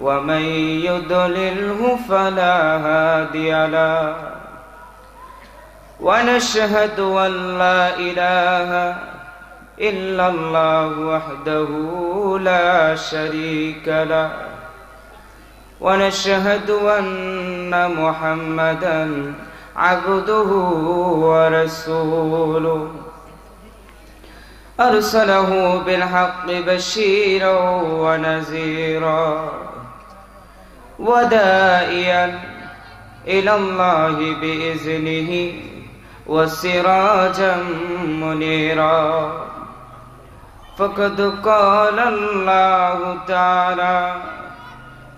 ومن يضلله فلا هادي له. ونشهد أن لا إله إلا الله وحده لا شريك له. ونشهد أن محمدا عبده ورسوله. أرسله بالحق بشيرا ونذيرا. ودائيا إلى الله بإذنه وسراجا منيرا. فقد قال الله تعالى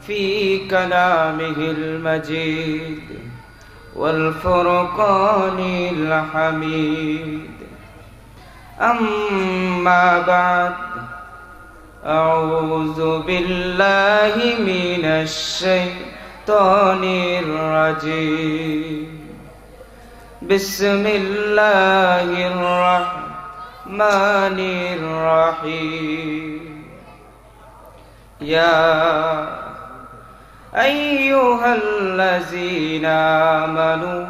في كلامه المجيد والفرقان الحميد. أما بعد أعوذ بالله من الشيطان الرجيم. بسم الله الرحمن الرحيم. يا أيها الذين آمنوا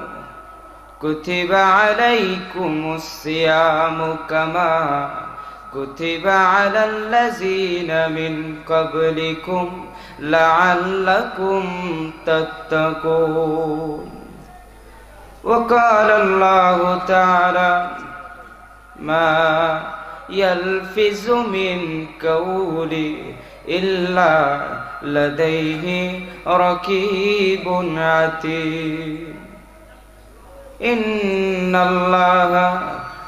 كتب عليكم الصيام كما كتب على الذين من قبلكم لعلكم تتقون. وقال الله تعالى ما يلفظ من قول إلا لديه ركيب عتيد. إن الله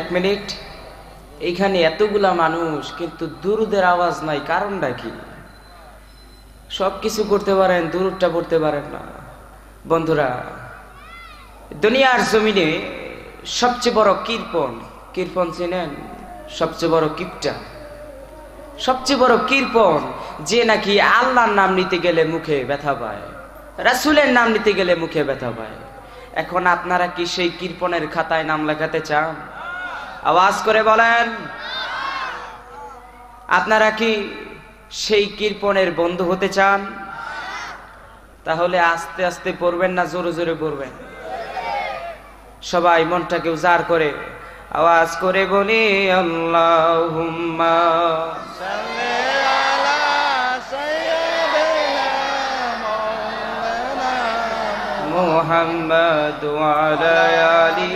এক মিনিট। এইখানে এতগুলা মানুষ, কিন্তু দুরুদের আওয়াজ নাই, কারণটা কি? সব কিছু করতে পারেন, দুরুদটা পড়তে পারেন না। বন্ধুরা, দুনিয়ার জমিনে সবচেয়ে বড় কীর্পন কীর্পন চিনেন? সবচেয়ে বড় কিপটা। সবচেয়ে বড় কীর্পন, যে নাকি আল্লাহর নাম নিতে গেলে মুখে ব্যথা পায়, রাসুলের নাম নিতে গেলে মুখে ব্যথা পায়। এখন আপনারা কি সেই কীর্পনের খাতায় নাম লেখাতে চান? আওয়াজ করে বলেন, আপনারা কি সেই কৃপণের বন্ধু হতে চান? তাহলে আস্তে আস্তে পড়বেন না, জোরে জোরে পড়বেন। সবাই মনটাকে উজার করে আওয়াজ করে বলি আল্লাহ মোহাম্মদ আলী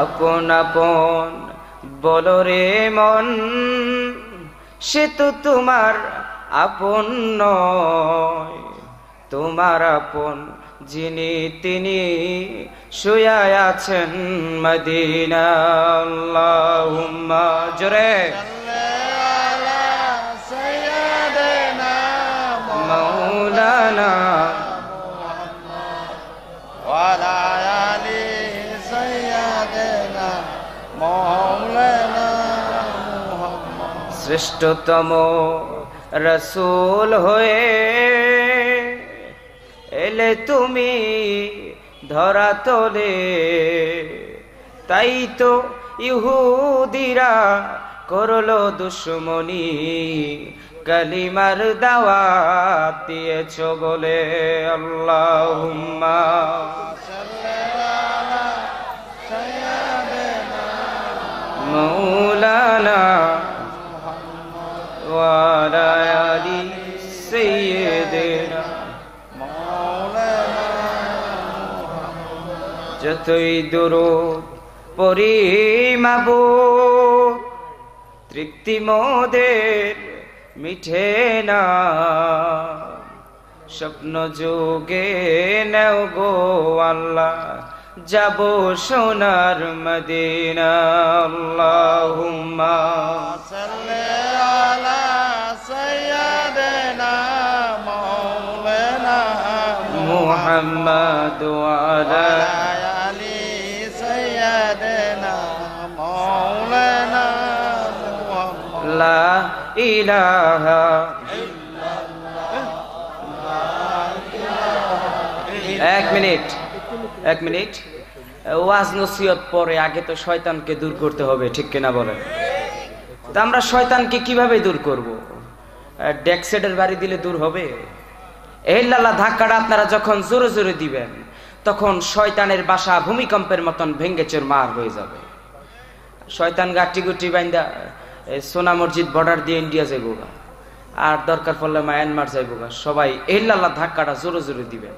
আপন আপন। বল রে মন, সে তো তোমার আপন নয়। তোমার আপন যিনি তিনি শুয়া আছেন মদিনা জোরে। মৌলানা। ওয়ালা শ্রেষ্ঠতম রসুল হয়ে এলে তুমি ধরা তোলে। তাই তো ইহুদিরা করল দুশ্মনি, কালিমার দাওয়াত দিয়েছ বলে আল্লাহ মৌলানা وعلى آل سيدنا যতই দূরত পরিমাবুদ তৃপ্তি মোদের মিঠে না স্বপ্ন যোগে নেও গো আল্লাহ যাব সোনার মদিনা আল্লাহুম্মা মুহাম্মদ ওয়ালা وعلى آل سيدنا مولانا محمد লা ইলাহা এক মিনিট এক মিনিট ওয়াজ নসিহত পরে আগে তো শয়তানকে দূর করতে হবে ঠিক কিনা বলেন তা আমরা শয়তানকে কিভাবে দূর করব ডেকসেটের বাড়ি দিলে দূর হবে এহিল্লাল্লাহ ধাক্কাটা আপনারা যখন জোরে জোরে দিবেন, তখন শয়তানের বাসা ভূমিকম্পের মতন ভেঙ্গে চোর মার হয়ে যাবে। শয়তান গাটি গুটি বাইন্দা সোনা মসজিদ বর্ডার দিয়ে ইন্ডিয়া যাইব। আর দরকার পড়লে মায়ানমার যাইব। সবাই এহিল্লাল্লাহ ধাক্কাটা জোরে জোরে দিবেন।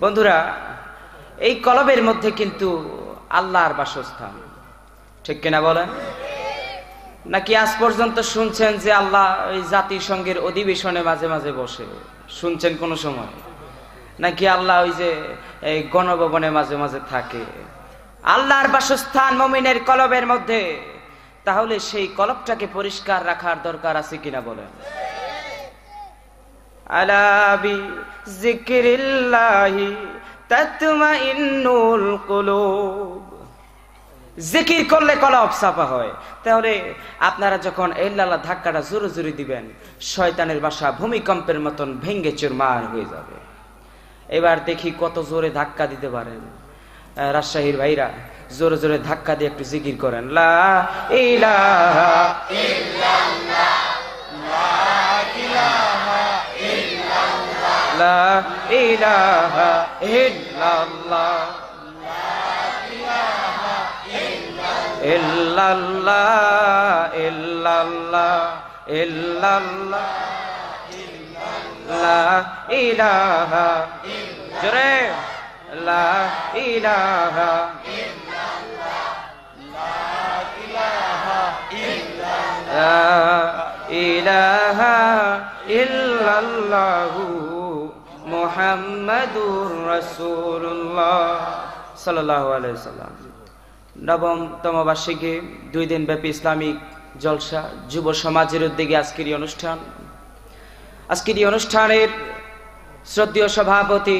বন্ধুরা, এই কলবের মধ্যে কিন্তু আল্লাহর বাসস্থান। ঠিক কিনা বলেন? নাকি আজ পর্যন্ত শুনছেন যে আল্লাহ ওই জাতিসংঘের অধিবেশনে মাঝে মাঝে বসে? শুনছেন কোন সময়? নাকি আল্লাহ ওই যে, এই গণভবনে মাঝে মাঝে থাকে? আল্লাহর বাসস্থান মমিনের কলবের মধ্যে। তাহলে সেই কলবটাকে পরিষ্কার রাখার দরকার আছে কিনা বলেন। আলাবি জিকিরিল্লাহি তাতমাইন্নুল কুলুব। জিকির করলে কলব সাফা হয়। তাহলে আপনারা যখন এল্লাল্লাহ ধাক্কাটা জোরে জোরে দিবেন, শয়তানের বাসা ভূমিকম্পের মতন ভেঙ্গে চুরমার হয়ে যাবে। এবার দেখি কত জোরে ধাক্কা দিতে পারেন। রাজশাহীর ভাইরা জোরে জোরে ধাক্কা দিয়ে একটু জিকির করেন। লা ইলাহা লা ইলাহা ইল্লাল্লাহ। ইল্লাল্লাহ ইল্লাল্লাহ ইল্লাল্লাহ লা জোরে লা ইলাহা ইল্লাল্লাহু মুহাম্মাদুর সাল্লাল্লাহু সাল্লাম নবমতম বার্ষিকী, দুই দিন ব্যাপী ইসলামিক জলসা, যুব সমাজের উদ্যোগে আজকের এই অনুষ্ঠান। আজকের এই অনুষ্ঠানের শ্রদ্ধীয় সভাপতি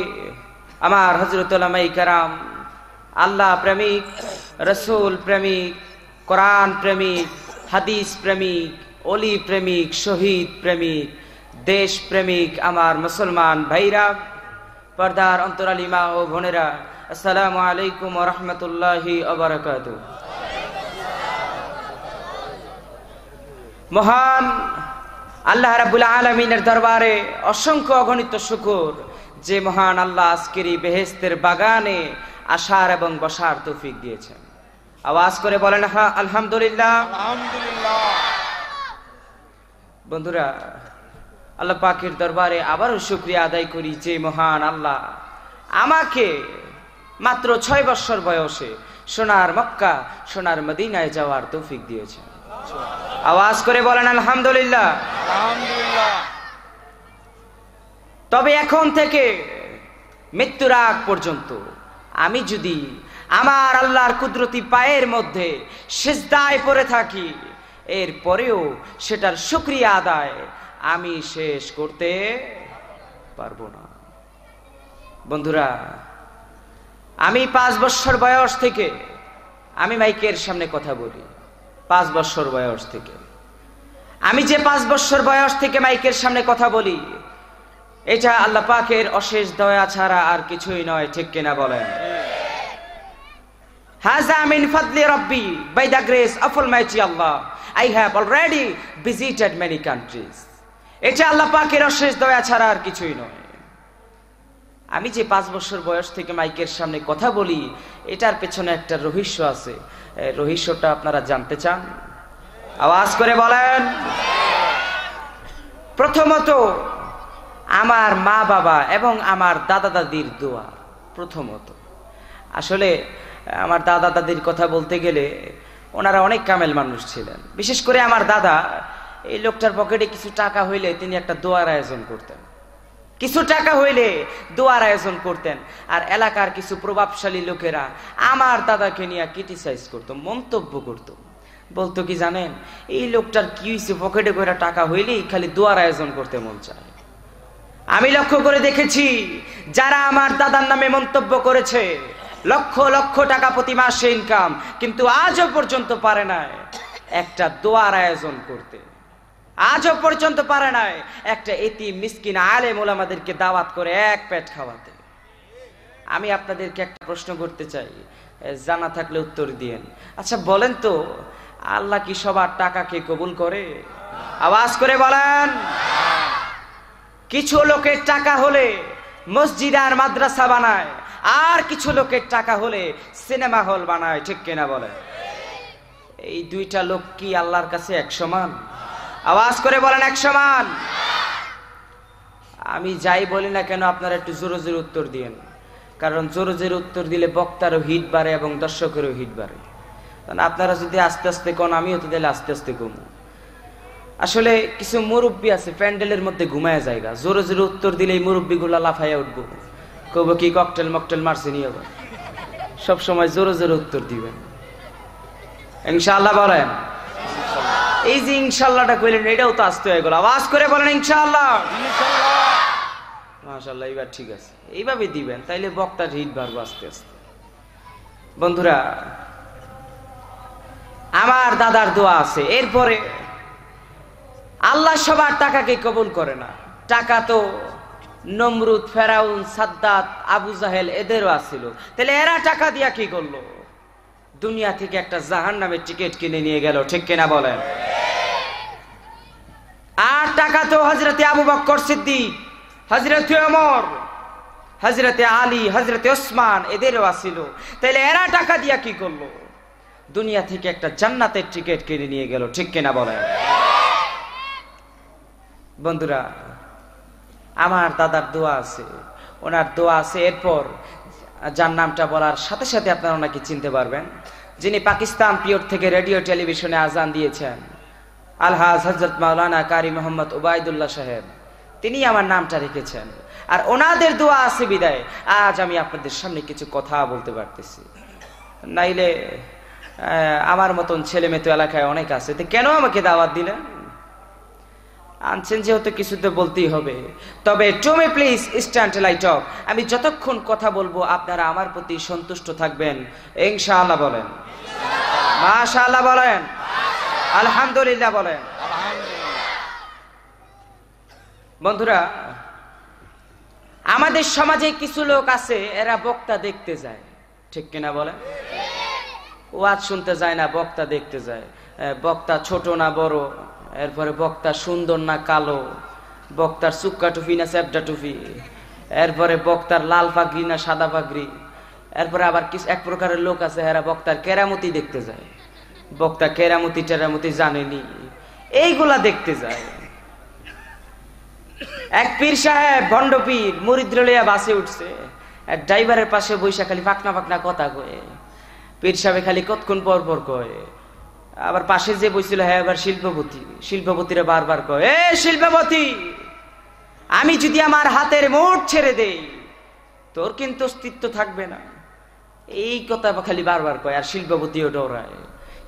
আমার হজরতুল্লামাই কারাম, আল্লাহ প্রেমিক, রসুল প্রেমিক, কোরআন প্রেমিক, হাদিস প্রেমিক অলি প্রেমিক, শহীদ প্রেমিক, দেশ প্রেমিক, আমার মুসলমান ভাইরা, পর্দার অন্তরালী মা ও বোনেরা আসসালামু আলাইকুম রহমতুল্লাহি অবরাকাত মহান আল্লাহ রাবুল আলমিনের দরবারে অসংখ্য অগণিত শুকুর যে মহান আল্লাহ আজকের এই বেহেস্তের বাগানে আসার এবং বসার তৌফিক দিয়েছেন। আওয়াজ করে বলেন হা আলহামদুলিল্লাহ। আলহামদুলিল্লাহ। বন্ধুরা আল্লাহ পাকের দরবারে আবারও শুক্রিয়া আদায় করি যে মহান আল্লাহ আমাকে মাত্র ছয় বৎসর বয়সে সোনার মক্কা সোনার মদিনায় যাওয়ার তৌফিক দিয়েছে। আওয়াজ করে বলেন আলহামদুলিল্লাহ। আলহামদুলিল্লাহ। তবে এখন থেকে মৃত্যুর আগ পর্যন্ত আমি যদি আমার আল্লাহর কুদরতি পায়ের মধ্যে সেজদায় পড়ে থাকি এর পরেও সেটার শুক্রিয়া আদায় আমি শেষ করতে পারব না। বন্ধুরা আমি পাঁচ বছর বয়স থেকে, আমি মাইকের সামনে কথা বলি, পাঁচ বছর বয়স থেকে। আমি যে পাঁচ বছর বয়স থেকে মাইকের সামনে কথা বলি, এটা আল্লাহ পাকের অশেষ দয়া ছাড়া আর কিছুই নয়, ঠিক কিনা বলেন? এটা আল্লাহ পাকের অশেষ দয়া ছাড়া আর কিছুই নয়। আমি যে পাঁচ বছর বয়স থেকে মাইকের সামনে কথা বলি, এটার পেছনে একটা রহস্য আছে। রহস্যটা আপনারা জানতে চান? আওয়াজ করে বলেন। প্রথমত, আমার মা বাবা এবং আমার দাদা দাদির দোয়া, প্রথমত। আসলে, আমার দাদা দাদির কথা বলতে গেলে, ওনারা অনেক কামেল মানুষ ছিলেন। বিশেষ করে আমার দাদা, এই লোকটার পকেটে কিছু টাকা হইলে তিনি একটা দোয়ার আয়োজন করতেন। কিছু টাকা হইলে দোয়ার আয়োজন করতেন। আর এলাকার কিছু প্রভাবশালী লোকেরা আমার দাদাকে নিয়ে ক্রিটিসাইজ করতো, মন্তব্য করতো। বলতো কি জানেন, এই লোকটার কি হয়েছে পকেটে করে টাকা হইলেই খালি দোয়ার আয়োজন করতে মন চায়। আমি লক্ষ্য করে দেখেছি, যারা আমার দাদার নামে মন্তব্য করেছে, লক্ষ লক্ষ টাকা প্রতি মাসে ইনকাম কিন্তু আজও পর্যন্ত পারে নাই। একটা দোয়ার আয়োজন করতে। আজও পর্যন্ত পারে নাই। একটা এতি মিসকিন আলেম ওলামাদেরকে দাওয়াত করে এক পেট খাওয়াতে। আমি আপনাদেরকে একটা প্রশ্ন করতে চাই। জানা থাকলে উত্তর দিয়েন। আচ্ছা বলেন তো, আল্লাহ কি সবার টাকাকে কবুল করে? আওয়াজ করে বলেন। কিছু লোকের টাকা হলে মসজিদ আর মাদ্রাসা বানায়, আর কিছু লোকের টাকা হলে সিনেমা হল বানায়, ঠিক কিনা বলে এই দুইটা লোক কি আল্লাহর কাছে এক সমান আওয়াজ করে বলেন এক সমান। আমি যাই বলি না কেন আপনারা একটু জোরে জোরে উত্তর দিয়েন। কারণ জোরে জোরে উত্তর দিলে বক্তারও হিট বাড়ে এবং দর্শকেরও হিট বাড়ে। কারণ আপনারা যদি আস্তে আস্তে কোন, আমিও তো দিলে আস্তে আস্তে কমু। আসলে কিছু মুরব্বী আছে, প্যান্ডেলের মধ্যে ঘুমায় জায়গা জোরে জোরে উত্তর দিলে এই মুরব্বী গুলা লাফাইয়া উঠবো। কব কি, ককটেল মকটেল মারছে নিয়ে আবার। সব সময় জোরে জোরে উত্তর দিবেন। ইনশাআল্লাহ বলেন। এই যে ইনশাল্লাহটা কইলেন, এটাও তো আসতে হয়ে গেল। আওয়াজ করে বলেন ইনশাল্লাহ মাশাল্লাহ এইবার ঠিক আছে। এইভাবে দিবেন, তাইলে বক্তার হিট বাড়বো আস্তে আস্তে। বন্ধুরা, আমার দাদার দোয়া আছে। এরপরে, আল্লাহ সবার টাকাকে কবুল করে না। টাকা তো নমরুদ, ফেরাউন, সাদ্দাত, আবু জাহেল, এদেরও আসছিল তাহলে এরা টাকা দিয়া কি করল? দুনিয়া থেকে একটা জাহান নামের টিকিট কিনে নিয়ে গেল, ঠিক কিনা বলেন? আর টাকা তো হজরতে আবু বক্কর সিদ্দিক হজরতে ওমর হজরতে আলী হজরতে ওসমান, এদেরও আসিল তাহলে এরা টাকা দিয়া কি করল? দুনিয়া থেকে একটা জান্নাতের টিকিট কিনে নিয়ে গেল, ঠিক কিনা বলেন? বন্ধুরা, আমার দাদার দোয়া আছে। ওনার দোয়া আছে এরপর যার নামটা বলার সাথে সাথে আপনারা ওনাকে চিনতে পারবেন, যিনি পাকিস্তান পিওর থেকে রেডিও, টেলিভিশনে আজান দিয়েছেন। আলহাজ হজরত মাওলানা কারি মোহাম্মদ ওবায়দুল্লাহ সাহেব, তিনি আমার নামটা রেখেছেন। আর ওনাদের দোয়া আছে বিদায়। আজ আমি আপনাদের সামনে কিছু কথা বলতে পারতেছি। নাইলে আমার মতন ছেলে মেয়ে তো এলাকায় অনেক আছে। তো কেন আমাকে দাওয়াত দিলেন? আনছেন যেহেতু কিছু তো বলতেই হবে। তবে টুমি, প্লিজ, স্ট্যান্ড লাইট অফ। আমি যতক্ষণ কথা বলব, আপনারা আমার প্রতি সন্তুষ্ট থাকবেন। ইনশাআল্লাহ বলেন। মাশাআল্লাহ বলেন। আলহামদুলিল্লাহ বলেন। বন্ধুরা, আমাদের সমাজে কিছু লোক আছে, এরা বক্তা দেখতে যায়। ঠিক কিনা বলেন? ওয়াজ শুনতে যায় না, বক্তা দেখতে যায়। বক্তা ছোট না বড়? এরপরে বক্তা সুন্দর না কালো? বক্তার চুক্কা টুপি না চ্যাপটা টুপি? এরপরে বক্তার লাল পাগড়ি না সাদা পাগড়ি? এরপরে আবার কিছু এক প্রকারের লোক আছে, এরা বক্তার কেরামতি দেখতে যায়। বক্তা কেরামতি টেরামতি জানেনি। এইগুলা দেখতে যায়। এক পীর সাহেব, ভণ্ড পীর মুরিদ্র লইয়া বাসে উঠছে। এক ড্রাইভারের পাশে বৈশা খালি পাকনা পাকনা কথা কয়ে। পীর সাহেব খালি কতক্ষণ পর পর কয়ে আবার পাশে যে বইছিল হ্যাঁ আবার শিল্পপতি। শিল্পপতিরা বারবার কয়, এ, শিল্পপতি, আমি যদি আমার হাতের মোট ছেড়ে দেই, তোর কিন্তু অস্তিত্ব থাকবে না। এই কথা খালি বারবার কয়, আর শিল্পপতিও ডরায়।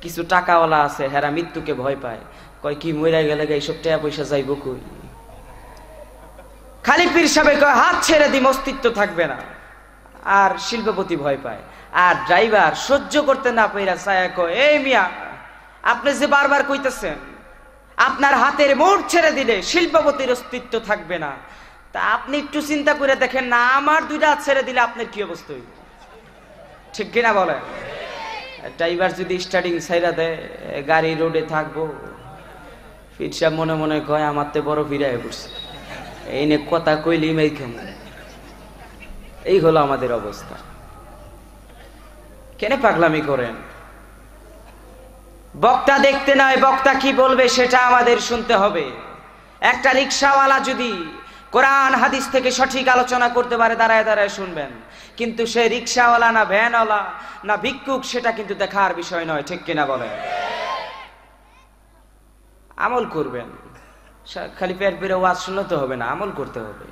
কিছু টাকাওয়ালা আছে, হেরা মৃত্যুকে ভয় পায়। কয়, কি মরে গেলে এইসব টাকা পয়সা যাইব কই? খালি পীর সাহেব কয়, হাত ছেড়ে দিম, অস্তিত্ব থাকবে না। আর শিল্পপতি ভয় পায়। আর ড্রাইভার সহ্য করতে না পেরা ছায়া কয় এই মিয়া আপনি যে বারবার কইতেছেন, আপনার হাতের মোড় ছেড়ে দিলে শিল্পপতির অস্তিত্ব থাকবে না। তা আপনি একটু চিন্তা করে দেখেন না, আমার দুইটা হাত ছেড়ে দিলে আপনার কি অবস্থা ঠিক কিনা বলেন? ড্রাইভার যদি স্টার্টিং সাইরা দেয়, গাড়ি রোডে থাকব, ফিরসা মনে মনে কয়, আমার তো বড় ফিরায় পড়ছে। এই নিয়ে কথা কইলি মেই কেমন? এই হলো আমাদের অবস্থা। কেন পাগলামি করেন? বক্তা দেখতে নয়, বক্তা কি বলবে সেটা আমাদের শুনতে হবে। একটা রিক্সাওয়ালা যদি কোরআন, হাদিস থেকে সঠিক আলোচনা করতে পারে, দাঁড়ায় দাঁড়ায় শুনবেন। কিন্তু সে রিক্সাওয়ালা না ভ্যানওয়ালা না ভিক্ষুক, সেটা কিন্তু দেখার বিষয় নয়, ঠিক কিনা বলেন? আমল করবেন। খালি পেট পেরে ওয়াজ শুনতে হবে না, আমল করতে হবে।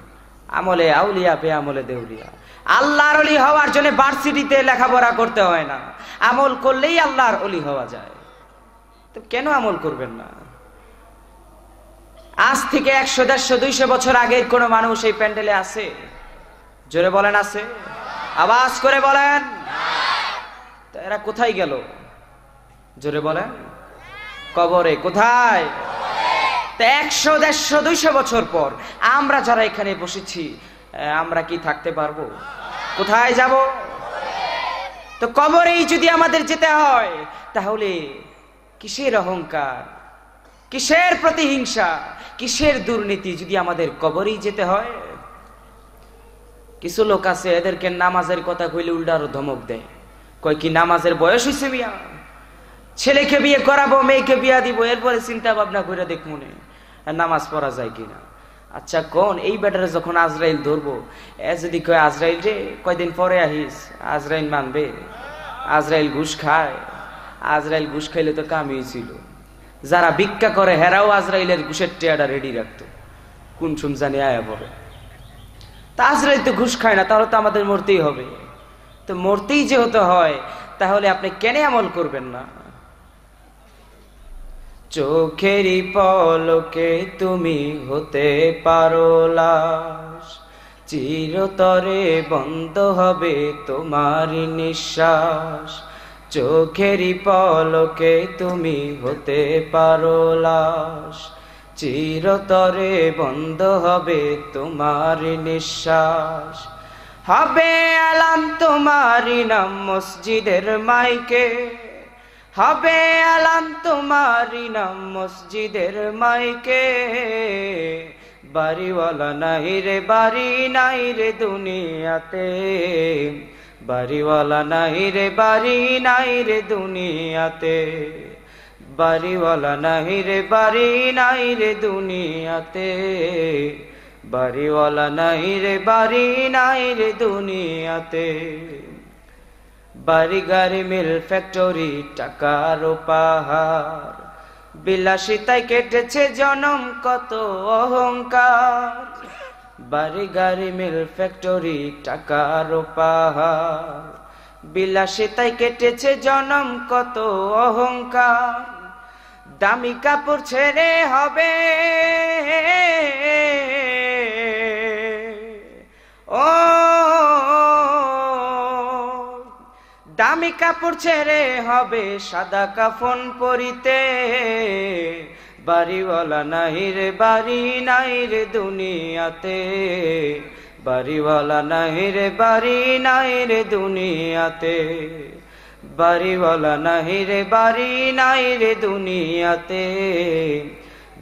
আমলে আউলিয়া পে আমলে দেউলিয়া। আল্লাহর অলি হওয়ার জন্য ভার্সিটিতে লেখাপড়া করতে হয় না। আমল করলেই আল্লাহর অলি হওয়া যায়। তো কেন আমল করবেন না? আজ থেকে একশো, দেড়শো, দুইশো বছর আগের কোন মানুষ এই প্যান্ডেলে আছে? জোরে বলেন আছে? আওয়াজ করে বলেন। এরা কোথায় গেল? জোরে বলেন। কবরে কোথায়? একশো, দেড়শো, দুইশো বছর পর আমরা যারা এখানে বসেছি আমরা কি থাকতে পারব? কোথায় যাব? তো কবরেই যদি আমাদের যেতে হয়, তাহলে কিসের অহংকার? কিসের প্রতিহিংসা? কিসের দুর্নীতি যদি আমাদের কবরেই যেতে হয়? কিছু লোক আছে, এদেরকে নামাজের কথা কইলে উল্টা ধমক দেয়। কয়, কি নামাজের বয়স হয়েছে মিয়া? ছেলেকে বিয়ে করাবো, মেয়েকে বিয়া দিব, এরপরে চিন্তা ভাবনা করে দেখ মনে। নামাজ পড়া যায় কিনা? আচ্ছা কোন? এই ব্যাটারে যখন আজরাইল ধরবো, এ যদি কয়, আজরাইল রে, কয়দিন পরে আহিস? আজরাইল মানবে? আজরাইল ঘুষ খায়? আজরাইল ঘুষ খাইলে তো কামই ছিল। যারা ভিক্ষা করে, হেরাও আজরাইলের ঘুষের টেয়াটা রেডি রাখতো। কোন সুম জানি আয়া পড়ে। তা আজরাইল তো ঘুষ খায় না, তাহলে তো আমাদের মরতেই হবে। তো মরতেই যেহেতু হয়, তাহলে আপনি কেন আমল করবেন না? চোখেরই পলকে তুমি হতে পারো লাশ, চিরতরে বন্ধ হবে তোমার নিঃশ্বাস। চোখেরই পলকে তুমি হতে পারো লাশ। চিরতরে বন্ধ হবে তোমার নিঃশ্বাস। হবে আলাম তোমারি নাম মসজিদের মাইকে। হবে আলাম তোমারি নাম মসজিদের মাইকে। বাড়িওয়ালা নাই রে, বাড়ি নাই রে দুনিয়াতে। বাড়িওয়ালা নাই রে, বাড়ি নাই রে দুনিয়াতে। বাড়িওয়ালা নাই রে, বাড়ি নাই রে দুনিয়াতে। বাড়িওয়ালা নাই রে, বাড়ি নাই রে দুনিয়াতে। বাড়ি গাড়ি মিল ফ্যাক্টরি, টাকার পাহাড় বিলাসিতায় কেটেছে জনম, কত অহংকার। বাড়ি গাড়ি, মিল ফ্যাক্টরি টাকার পাহাড় বিলাসিতায় কেটেছে জনম, কত অহংকার। দামি কাপড় ছেড়ে হবে। ও, দামি কাপড় ছেড়ে হবে, সাদা কাফন পরিতে। বাড়িওয়ালা নাই রে, বাড়ি নাই রে দুনিয়াতে। বাড়িওয়ালা নাই রে, বাড়ি নাই রে দুনিয়াতে। বাড়িওয়ালা নাই রে, বাড়ি নাই রে দুনিয়াতে।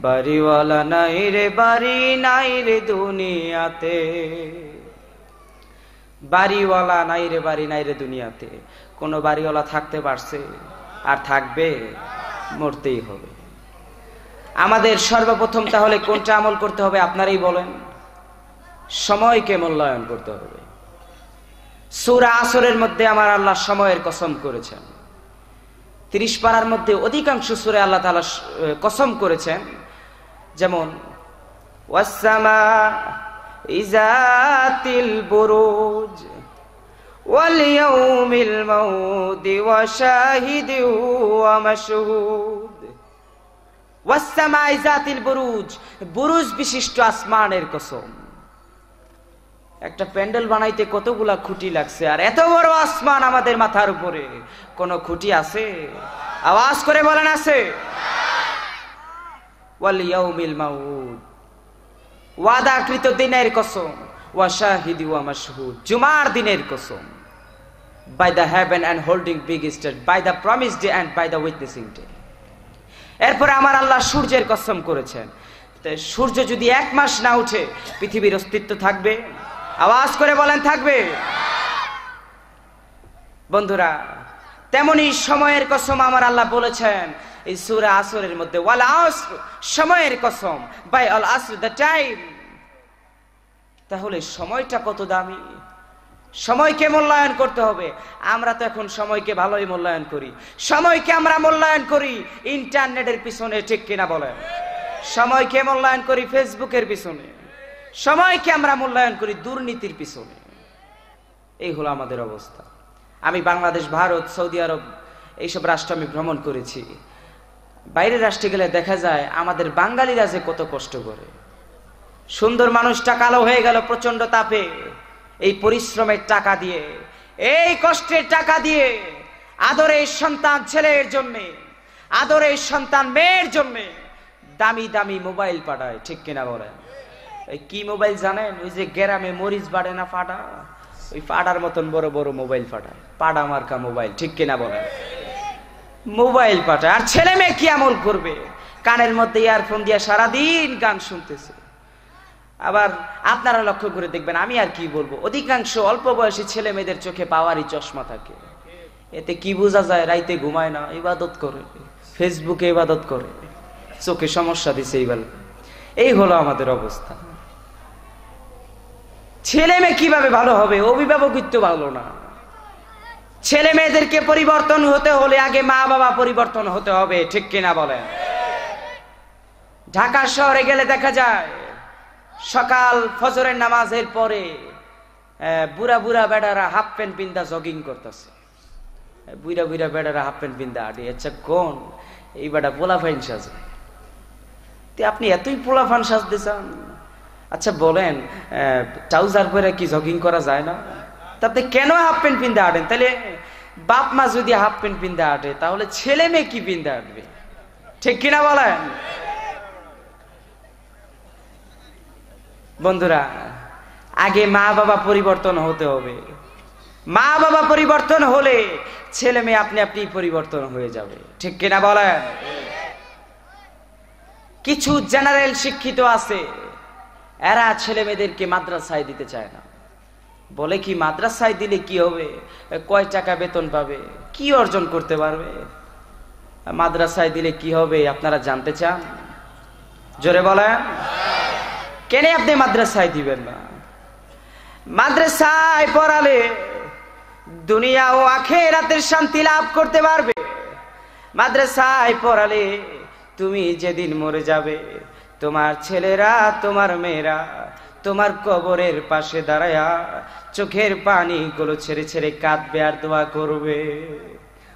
বাড়িওয়ালা নাই রে, বাড়ি নাই রে দুনিয়াতে। বাড়িওয়ালা নাই রে, বাড়ি নাই রে দুনিয়াতে। কোনো বাড়িওয়ালা থাকতে পারছে আর থাকবে, মরতেই হবে। আমাদের সর্বপ্রথম তাহলে কোনটা আমল করতে হবে আপনারই বলেন। সময়কে মূল্যায়ন করতে হবে। সুরা আসরের মধ্যে আমার আল্লাহ সময়ের কসম করেছেন। তিরিশ পাড়ার মধ্যে অধিকাংশ সুরে আল্লাহ তালা কসম করেছেন। যেমন ওয়াসামা ইজাতিল বুরুজ ওয়াল মাউদি ওয়া বুরুজ বিশিষ্ট আসমানের কসম। একটা প্যান্ডেল বানাইতে কতগুলা খুঁটি লাগছে, আর এত বড় আসমান আমাদের মাথার উপরে। কোন খুঁটি আছে? আওয়াজ করে বলেন আছে। ওয়াদাকৃত দিনের কসম, ওয়াশাহিদি ওয়া মাশহুদ। জুমার দিনের কসম। By the heaven and holding big state by the promise day and by the witnessing day এরপরে আমার আল্লাহ সূর্যের কসম করেছেন। সূর্য যদি এক মাস না উঠে, পৃথিবীর অস্তিত্ব থাকবে। আওয়াজ করে বলেন, থাকবে। বন্ধুরা, তেমনি সময়ের কসম আমার আল্লাহ বলেছেন, এই সুরা আসরের মধ্যে, ওয়াল সময়ের কসম, বাই অল আসর দ্য টাইম। তাহলে সময়টা কত দামি? সময়কে মূল্যায়ন করতে হবে। আমরা তো এখন সময়কে ভালোই মূল্যায়ন করি। সময়কে আমরা মূল্যায়ন করি, ইন্টারনেটের পিছনে ঠিক কিনা বলেন? সময়কে মূল্যায়ন করি ফেসবুকের পিছনে। সময়কে আমরা মূল্যায়ন করি দুর্নীতির পিছনে। এই হলো আমাদের অবস্থা। আমি বাংলাদেশ, ভারত, সৌদি আরব এইসব রাষ্ট্র আমি ভ্রমণ করেছি। বাইরের রাষ্ট্রে গেলে দেখা যায় আমাদের বাঙালিরা যে কত কষ্ট করে। সুন্দর মানুষটা কালো হয়ে গেল প্রচণ্ড তাপে। এই পরিশ্রমের টাকা দিয়ে, এই কষ্টের টাকা দিয়ে আদরের সন্তান ছেলের জন্যে আদরের সন্তান মেয়ের জন্যে দামি দামি মোবাইল পাঠায়, ঠিক কিনা বলেন? কি মোবাইল জানেন? ওই যে গ্রামে মরিচ বাড়ে না ফাটা? ওই ফাটার মতন বড় বড় মোবাইল ফাটায় পাড়া মার্কা মোবাইল, ঠিক কিনা বলেন? মোবাইল পাঠায়। আর ছেলে মেয়ে কি আমল করবে? কানের মধ্যে ইয়ারফোন দিয়ে সারাদিন গান শুনতেছে। আবার আপনারা লক্ষ্য করে দেখবেন, আমি আর কি বলব? অধিকাংশ অল্প বয়সী ছেলে মেয়েদের চোখে পাওয়ারই চশমা থাকে। এতে কি বোঝা যায়, রাইতে ঘুমায় না, ইবাদত করে। ফেসবুকে ইবাদত করে। চোখে সমস্যা দিছে এইবার। এই হলো আমাদের অবস্থা। ছেলে মেয়ে কীভাবে ভালো হবে? অভিভাবকিত্ব ভালো না। ছেলে মেয়েদেরকে পরিবর্তন হতে হলে আগে মা বাবা পরিবর্তন হতে হবে, ঠিক কিনা বলেন? ঢাকা শহরে গেলে দেখা যায় সকাল ফজরের নামাজের পরে বুড়া বুড়া বেড়ারা হাফ প্যান্ট পিন্দা জগিং করতেছে। বুড়া বুড়া বেড়ারা হাফ প্যান্ট পিন্দা আডি আচ্ছা কোন? এই বেটা পোলা ফাইন সাজে। তে আপনি এতই পোলা ফান সাজতে চান আচ্ছা বলেন ট্রাউজার পরে কি জগিং করা যায় না? তাতে কেন হাফ প্যান্ট পিন্দা আটেন তাহলে বাপ মা যদি হাফ প্যান্ট পিন্দা আটে তাহলে ছেলে মেয়ে কি পিন্দা আটবে ঠিক কিনা বলেন? বন্ধুরা, আগে মা বাবা পরিবর্তন হতে হবে। মা বাবা পরিবর্তন হলে ছেলে মেয়ে আপনি আপনি পরিবর্তন হয়ে যাবে। ঠিক কিনা বলেন? কিছু জেনারেল শিক্ষিত আছে, এরা ছেলে মেয়েদেরকে মাদ্রাসায় দিতে চায় না। বলে কি, মাদ্রাসায় দিলে কি হবে? কয় টাকা বেতন পাবে? কি অর্জন করতে পারবে? মাদ্রাসায় দিলে কি হবে? আপনারা জানতে চান? জোরে বলেন। কেন আপনি মাদ্রাসায় দিবেন না? মাদ্রাসায় পড়ালে দুনিয়া ও আখে আখেরাতের শান্তি লাভ করতে পারবে। মাদ্রাসায় পড়ালে তুমি যেদিন মরে যাবে, তোমার ছেলেরা, তোমার মেয়েরা, তোমার কবরের পাশে দাঁড়ায়া চোখের পানিগুলো ছেড়ে ছেড়ে কাঁদবে আর দোয়া করবে।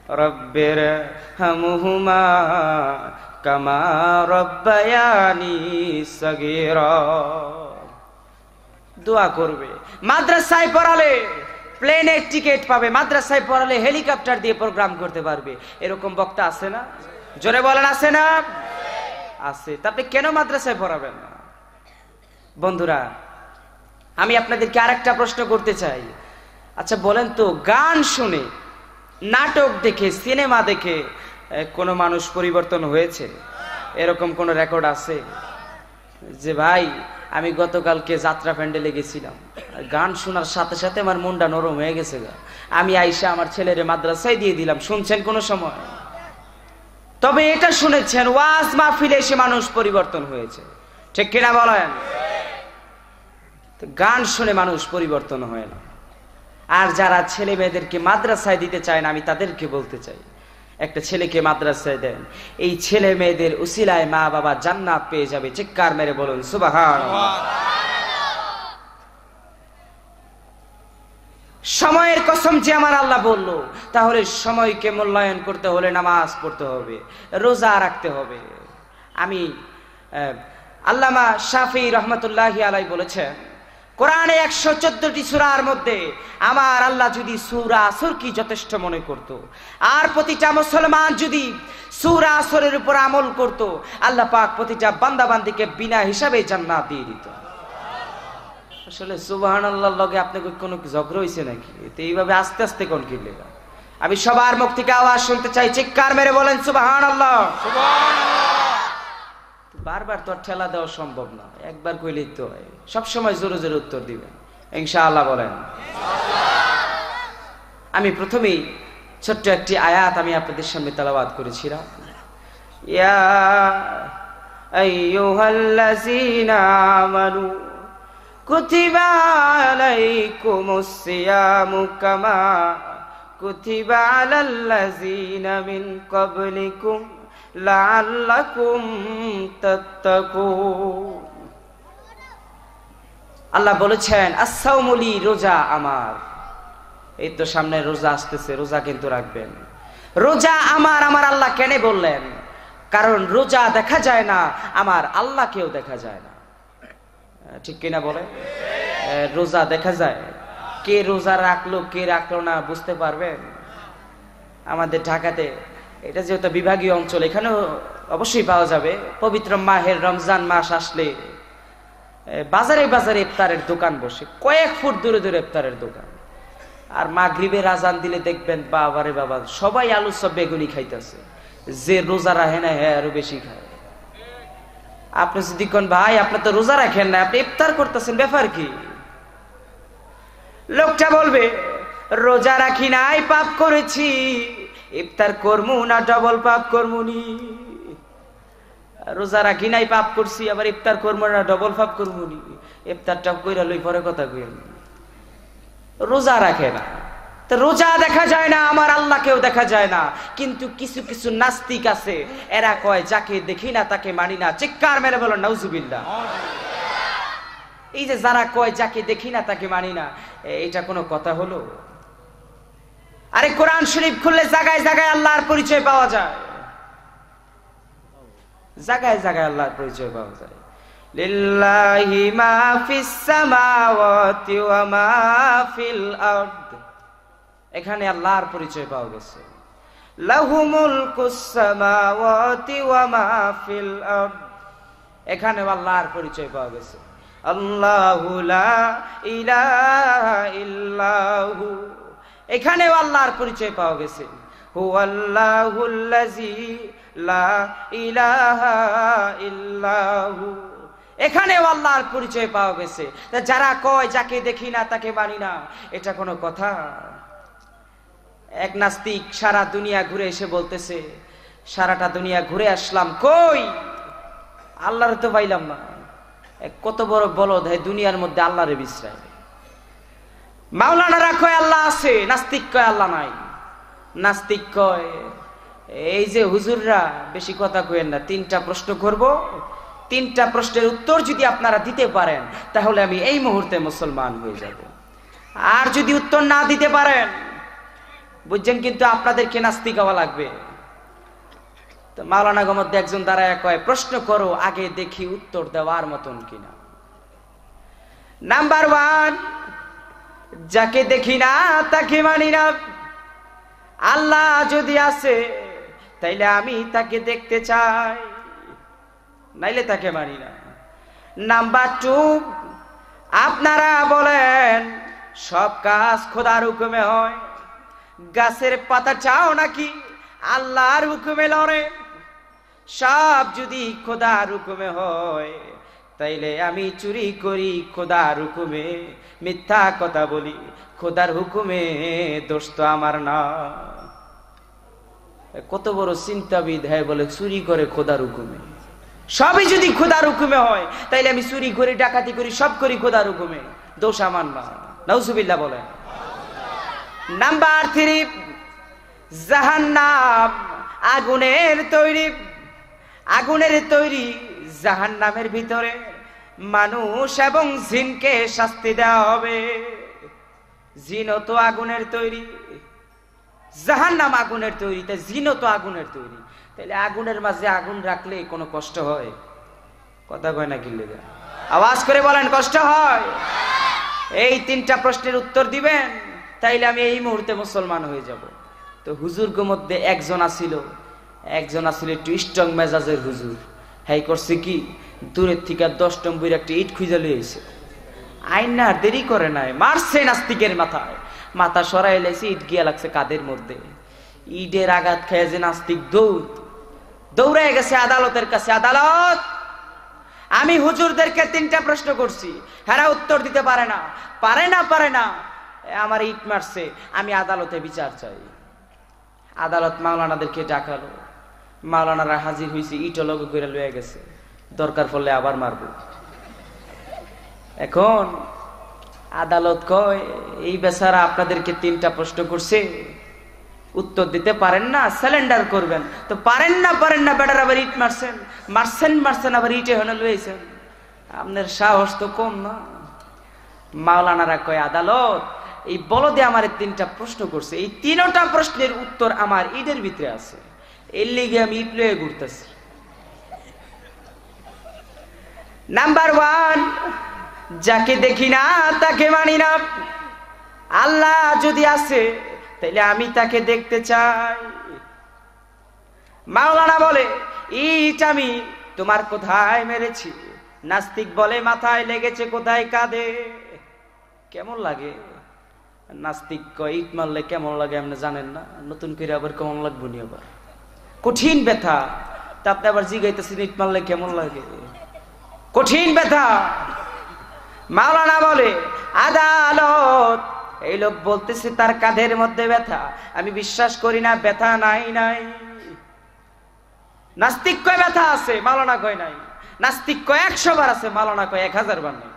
রব্বের হামুহুমা কামা রব্বায়ানি সগীরা। দোয়া করবে। মাদ্রাসায় পড়ালে প্লেনের টিকিট পাবে, মাদ্রাসায় পড়ালে হেলিকপ্টার দিয়ে প্রোগ্রাম করতে পারবে। এরকম বক্তা আছে না? জোরে বলেন, আছে না? আছে। তারপরে কেন মাদ্রাসায় পড়াবেন না? বন্ধুরা, আমি আপনাদেরকে আরেকটা প্রশ্ন করতে চাই। আচ্ছা বলেন তো, গান শুনে, নাটক দেখে, সিনেমা দেখে কোনো মানুষ পরিবর্তন হয়েছে? এরকম কোনো রেকর্ড আছে? যে ভাই, আমি গতকালকে যাত্রা প্যান্ডেলে গেছিলাম। গান শোনার সাথে সাথে আমার মনটা নরম হয়ে গেছে গা। আমি আইসা আমার ছেলের মাদ্রাসায় দিয়ে দিলাম। শুনছেন কোনো সময়? তবে এটা শুনেছেন, ওয়াজ মাহফিলে এসে মানুষ পরিবর্তন হয়েছে। ঠিক কিনা বলেন? গান শুনে মানুষ পরিবর্তন হয় না। আর যারা ছেলে মেয়েদেরকে মাদ্রাসায় দিতে চায় না, আমি তাদেরকে বলতে চাই। একটা ছেলেকে মাদ্রাসায় দেন। এই ছেলে মেয়েদের উসিলায় মা বাবা জান্নাত পেয়ে যাবে। চিৎকার মেরে বলুন সুবাহান সময়ের কসম যে আমার আল্লাহ বলল, তাহলে সময়কে মূল্যায়ন করতে হলে নামাজ পড়তে হবে, রোজা রাখতে হবে। আমি আল্লামা শাফি রহমতুল্লাহি আলাই বলেছেন কোরআনে একশো চোদ্দটি সুরার মধ্যে আমার আল্লাহ যদি সুরা আসর কি যথেষ্ট মনে করত। আর প্রতিটা মুসলমান যদি সুরা আসরের উপর আমল করত, আল্লাহ পাক প্রতিটা বান্দাবান্দিকে বিনা হিসাবে জান্নাত দিয়ে দিত। আসলে সুবাহান আল্লাহর লগে আপনাকে কোনো ঝগড়া হয়েছে নাকি? তো এইভাবে আস্তে আস্তে কোন কি আমি সবার মুখ থেকে আওয়াজ শুনতে চাই, চিৎকার মেরে বলেন সুবাহান আল্লাহ বারবার তোর ঠেলা দেওয়া সম্ভব না। একবার কইলেই তো হয়। সবসময় জোরে জোরে উত্তর দিবে ইনশা আল্লাহ বলেন। আমি প্রথমেই ছোট্ট একটি আয়াত আমি আপনাদের সামনে তালাবাদ করেছিলাম। ইয়া আইয়ুহাল্লাযীনা আমানু কুতিবা কুতিবা মিন কবলিকুম আল্লাহ বলেছেন আসাউমলি রোজা আমার। এই তো সামনে রোজা আসতেছে, রোজা কিন্তু রাখবেন। রোজা আমার আমার আল্লাহ কেন বললেন? কারণ রোজা দেখা যায় না, আমার আল্লাহ কেউ দেখা যায় না। ঠিক কিনা বলে? রোজা দেখা যায়। কে রোজা রাখল, কে রাখল না, বুঝতে পারবেন? আমাদের ঢাকাতে এটা যেহেতু বিভাগীয় অঞ্চল, এখানেও অবশ্যই পাওয়া যাবে। পবিত্র মাহের রমজান মাস আসলে বাজারে বাজারে ইফতারের দোকান বসে, কয়েক ফুট দূরে দূরে ইফতারের দোকান। আর মাগরিবের আজান দিলে দেখবেন বাবারে বাবা, সবাই আলু সব বেগুনি খাইতেছে। যে রোজা রাখে না হ্যাঁ আরও বেশি খায়। আপনি যদি কোন, ভাই, আপনি তো রোজা রাখেন না, আপনি ইফতার করতেছেন, ব্যাপার কি? লোকটা বলবে, রোজা রাখি নাই, পাপ করেছি। ইফতার করমু না ডবল পাপ করমুনি রোজা রাখি নাই, পাপ করছি, আবার ইফতার করব না ডবল পাপ করব নি? ইফতারটা কইরা লই পরে কথা কই রোজা রাখে না। রোজা দেখা যায় না, আমার আল্লাহকেও দেখা যায় না। কিন্তু কিছু কিছু নাস্তিক আছে, এরা কয়, যাকে দেখি না, তাকে মানি না। চিৎকার মেরে বলো, নাউজুবিল্লাহ। এই যে যারা কয়, যাকে দেখি না, তাকে মানি না। এটা কোনো কথা হলো? আরে কোরআন শরীফ খুললে জায়গায় জায়গায় আল্লাহর পরিচয় পাওয়া যায়। জায়গায় জায়গায় আল্লাহর পরিচয় পাওয়া যায়। লিল্লাহি মা ফিস সামাওয়াতি ওয়া মা ফিল আরদ। এখানে আল্লাহর পরিচয় পাওয়া গেছে। লাহু মুলকুস সামাওয়াতি ওয়া মা ফিল আরদ। এখানে আল্লাহর পরিচয় পাওয়া গেছে। আল্লাহু লা ইলাহা ইল্লাহু। এখানেও আল্লাহর পরিচয় পাওয়া গেছে। এখানেও আল্লাহর পরিচয় পাওয়া গেছে। যারা কয়, যাকে দেখি না, তাকে মানি না, এটা কোনো কথা? এক নাস্তিক সারা দুনিয়া ঘুরে এসে বলতেছে, সারাটা দুনিয়া ঘুরে আসলাম কই? আল্লাহর তো পাইলাম না। কত বড় বলদ হয় দুনিয়ার মধ্যে আল্লাহরে বিশ্রায়। মাওলানারা কয় আল্লাহ আছে, নাস্তিক কয় আল্লাহ নাই। নাস্তিক কয়, এই যে হুজুররা বেশি কথা কয়েন না, তিনটা প্রশ্ন করব। তিনটা প্রশ্নের উত্তর যদি আপনারা দিতে পারেন, তাহলে আমি এই মুহূর্তে মুসলমান হয়ে যাব। আর যদি উত্তর না দিতে পারেন, বুঝছেন কিন্তু আপনাদেরকে নাস্তিক হওয়া লাগবে। তো মাওলানা মধ্যে একজন দাঁড়ায় কয়, প্রশ্ন করো, আগে দেখি উত্তর দেওয়ার মতন কিনা। নাম্বার ওয়ান যাকে দেখি না, তাকে মানি না। আল্লাহ যদি আছে তাইলে আমি তাকে দেখতে চাই। নাইলে তাকে মানি না। নাম্বার টু, আপনারা বলেন, সব কাজ খোদার হুকুমে হয়। গাছের পাতা চাও নাকি? আল্লাহর হুকুমে লড়ে। সব যদি খোদার হুকুমে হয়। তাইলে আমি চুরি করি খোদার হুকুমে, মিথ্যা কথা বলি, খোদার হুকুমে দোষ তো আমার না। কত বড় চিন্তাবিদ হ্যাঁ বলে, চুরি করে খোদার হুকুমে। সবই যদি খোদার হুকুমে হয়, তাইলে আমি চুরি করি, ডাকাতি করি, সব করি খোদার হুকুমে। দোষ আমার না। নৌসুবিল্লা বলে নাম্বার থ্রি, জাহান্নাম, আগুনের তৈরি। আগুনের তৈরি জাহান্নামের ভিতরে মানুষ এবং জিনকে শাস্তি দেওয়া হবে। জিনও তো আগুনের তৈরি, জাহান্নাম আগুনের তৈরি, তাই জিনও তো আগুনের তৈরি। তাহলে আগুনের মাঝে আগুন রাখলে কোনো কষ্ট হয়? কথা কয় না কিনলে আওয়াজ করে বলেন, কষ্ট হয়? এই তিনটা প্রশ্নের উত্তর দিবেন, তাইলে আমি এই মুহূর্তে মুসলমান হয়ে যাব। তো হুজুরগ মধ্যে একজন আসিল একজন আসিল একটু স্ট্রং মেজাজের হুজুর। হ্যাঁ করছে কি? দূরের থেকে দশ নম্বর একটা ইট খুঁজে লিয়েছে আইন না দেরি করে নাই, মারছে নাস্তিকের মাথায়। মাথা সরাই লেছে ইট গিয়া লাগছে কাদের মধ্যে। ইটের আঘাত খেয়ে যে নাস্তিক দৌড় দৌড়ে গেছে আদালতের কাছে, আদালত! আমি হুজুরদেরকে তিনটা প্রশ্ন করছি। হ্যাঁ উত্তর দিতে পারে না। পারে না পারে না। আমার ইট মারছে, আমি আদালতে বিচার চাই। আদালত মাওলানাদেরকে ডাকালো। মাওলানারা হাজির হয়েছে ইটো লগে করে লয়ে গেছে। দরকার পড়লে আবার মারব। এখন আদালত কয়, এই বেচারা আপনাদেরকে তিনটা প্রশ্ন করছে। উত্তর দিতে পারেন না স্যালেন্ডার করবেন। তো পারেন না পারেন না, বেটার আবার ইট মারছেন। মারছেন মারছেন, আবার ইটে হনে লইছেন। আপনার সাহস তো কম না। মাওলানারা কয়, আদালত, এই বলদে আমার তিনটা প্রশ্ন করছে। এই তিনটা প্রশ্নের উত্তর আমার ইটের ভিতরে আছে। এর লিগে আমি ঘুরতেছি নাম্বার ওয়ান যাকে দেখি না তাকে মানি না আল্লাহ যদি আছে তাইলে আমি তাকে দেখতে চাই মাওলানা বলে ইট আমি তোমার কোথায় মেরেছি নাস্তিক বলে মাথায় লেগেছে কোথায় কাঁদে কেমন লাগে নাস্তিক কয় ইট মারলে কেমন লাগে আপনি জানেন না নতুন করে আবার কেমন লাগবো নি আবার কঠিন ব্যথা। তা আপনি আবার জিগাইতেছেন, ইট মারলে কেমন লাগে? কঠিন ব্যথা। মাওলানা বলে, আদালত, এই লোক বলতেছে তার কাঁধের মধ্যে ব্যথা। আমি বিশ্বাস করি না, ব্যথা নাই নাই। নাস্তিক কয় ব্যথা আছে, মাওলানা কয় নাই। নাস্তিক কয় একশো বার আছে, মাওলানা কয় এক হাজার বার নাই।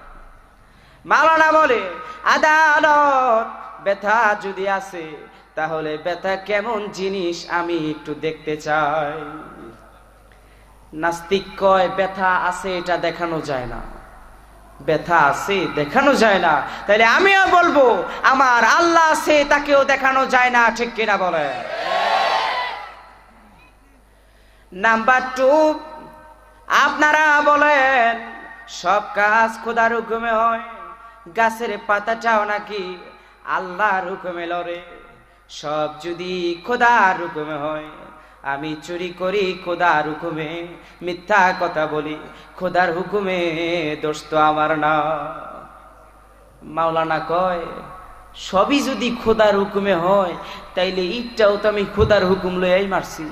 মাওলানা বলে, আদালত, ব্যথা যদি আছে তাহলে ব্যথা কেমন জিনিস আমি একটু দেখতে চাই। নাস্তিক কয়, ব্যথা আছে, এটা দেখানো যায় না। ব্যথা আছে, দেখানো যায় না। তাহলে আমিও বলব, আমার আল্লাহ আছে, তাকেও দেখানো যায় না। ঠিক কিনা বলে? নাম্বার টু, আপনারা বলেন, সব কাজ খোদার হুকুমে হয়, গাছের পাতাটাও নাকি আল্লাহর হুকুমে লড়ে। সব যদি খোদার হুকুমে হয়, আমি চুরি করি খোদার হুকুমে। মিথ্যা কথা বলি, খোদার হুকুমে দোষ তো আমার না। মাওলানা কয়, সবই যদি খোদার হুকুমে হয়, তাইলে ইটটাও তো আমি খোদার হুকুম লইয়াই মারছি।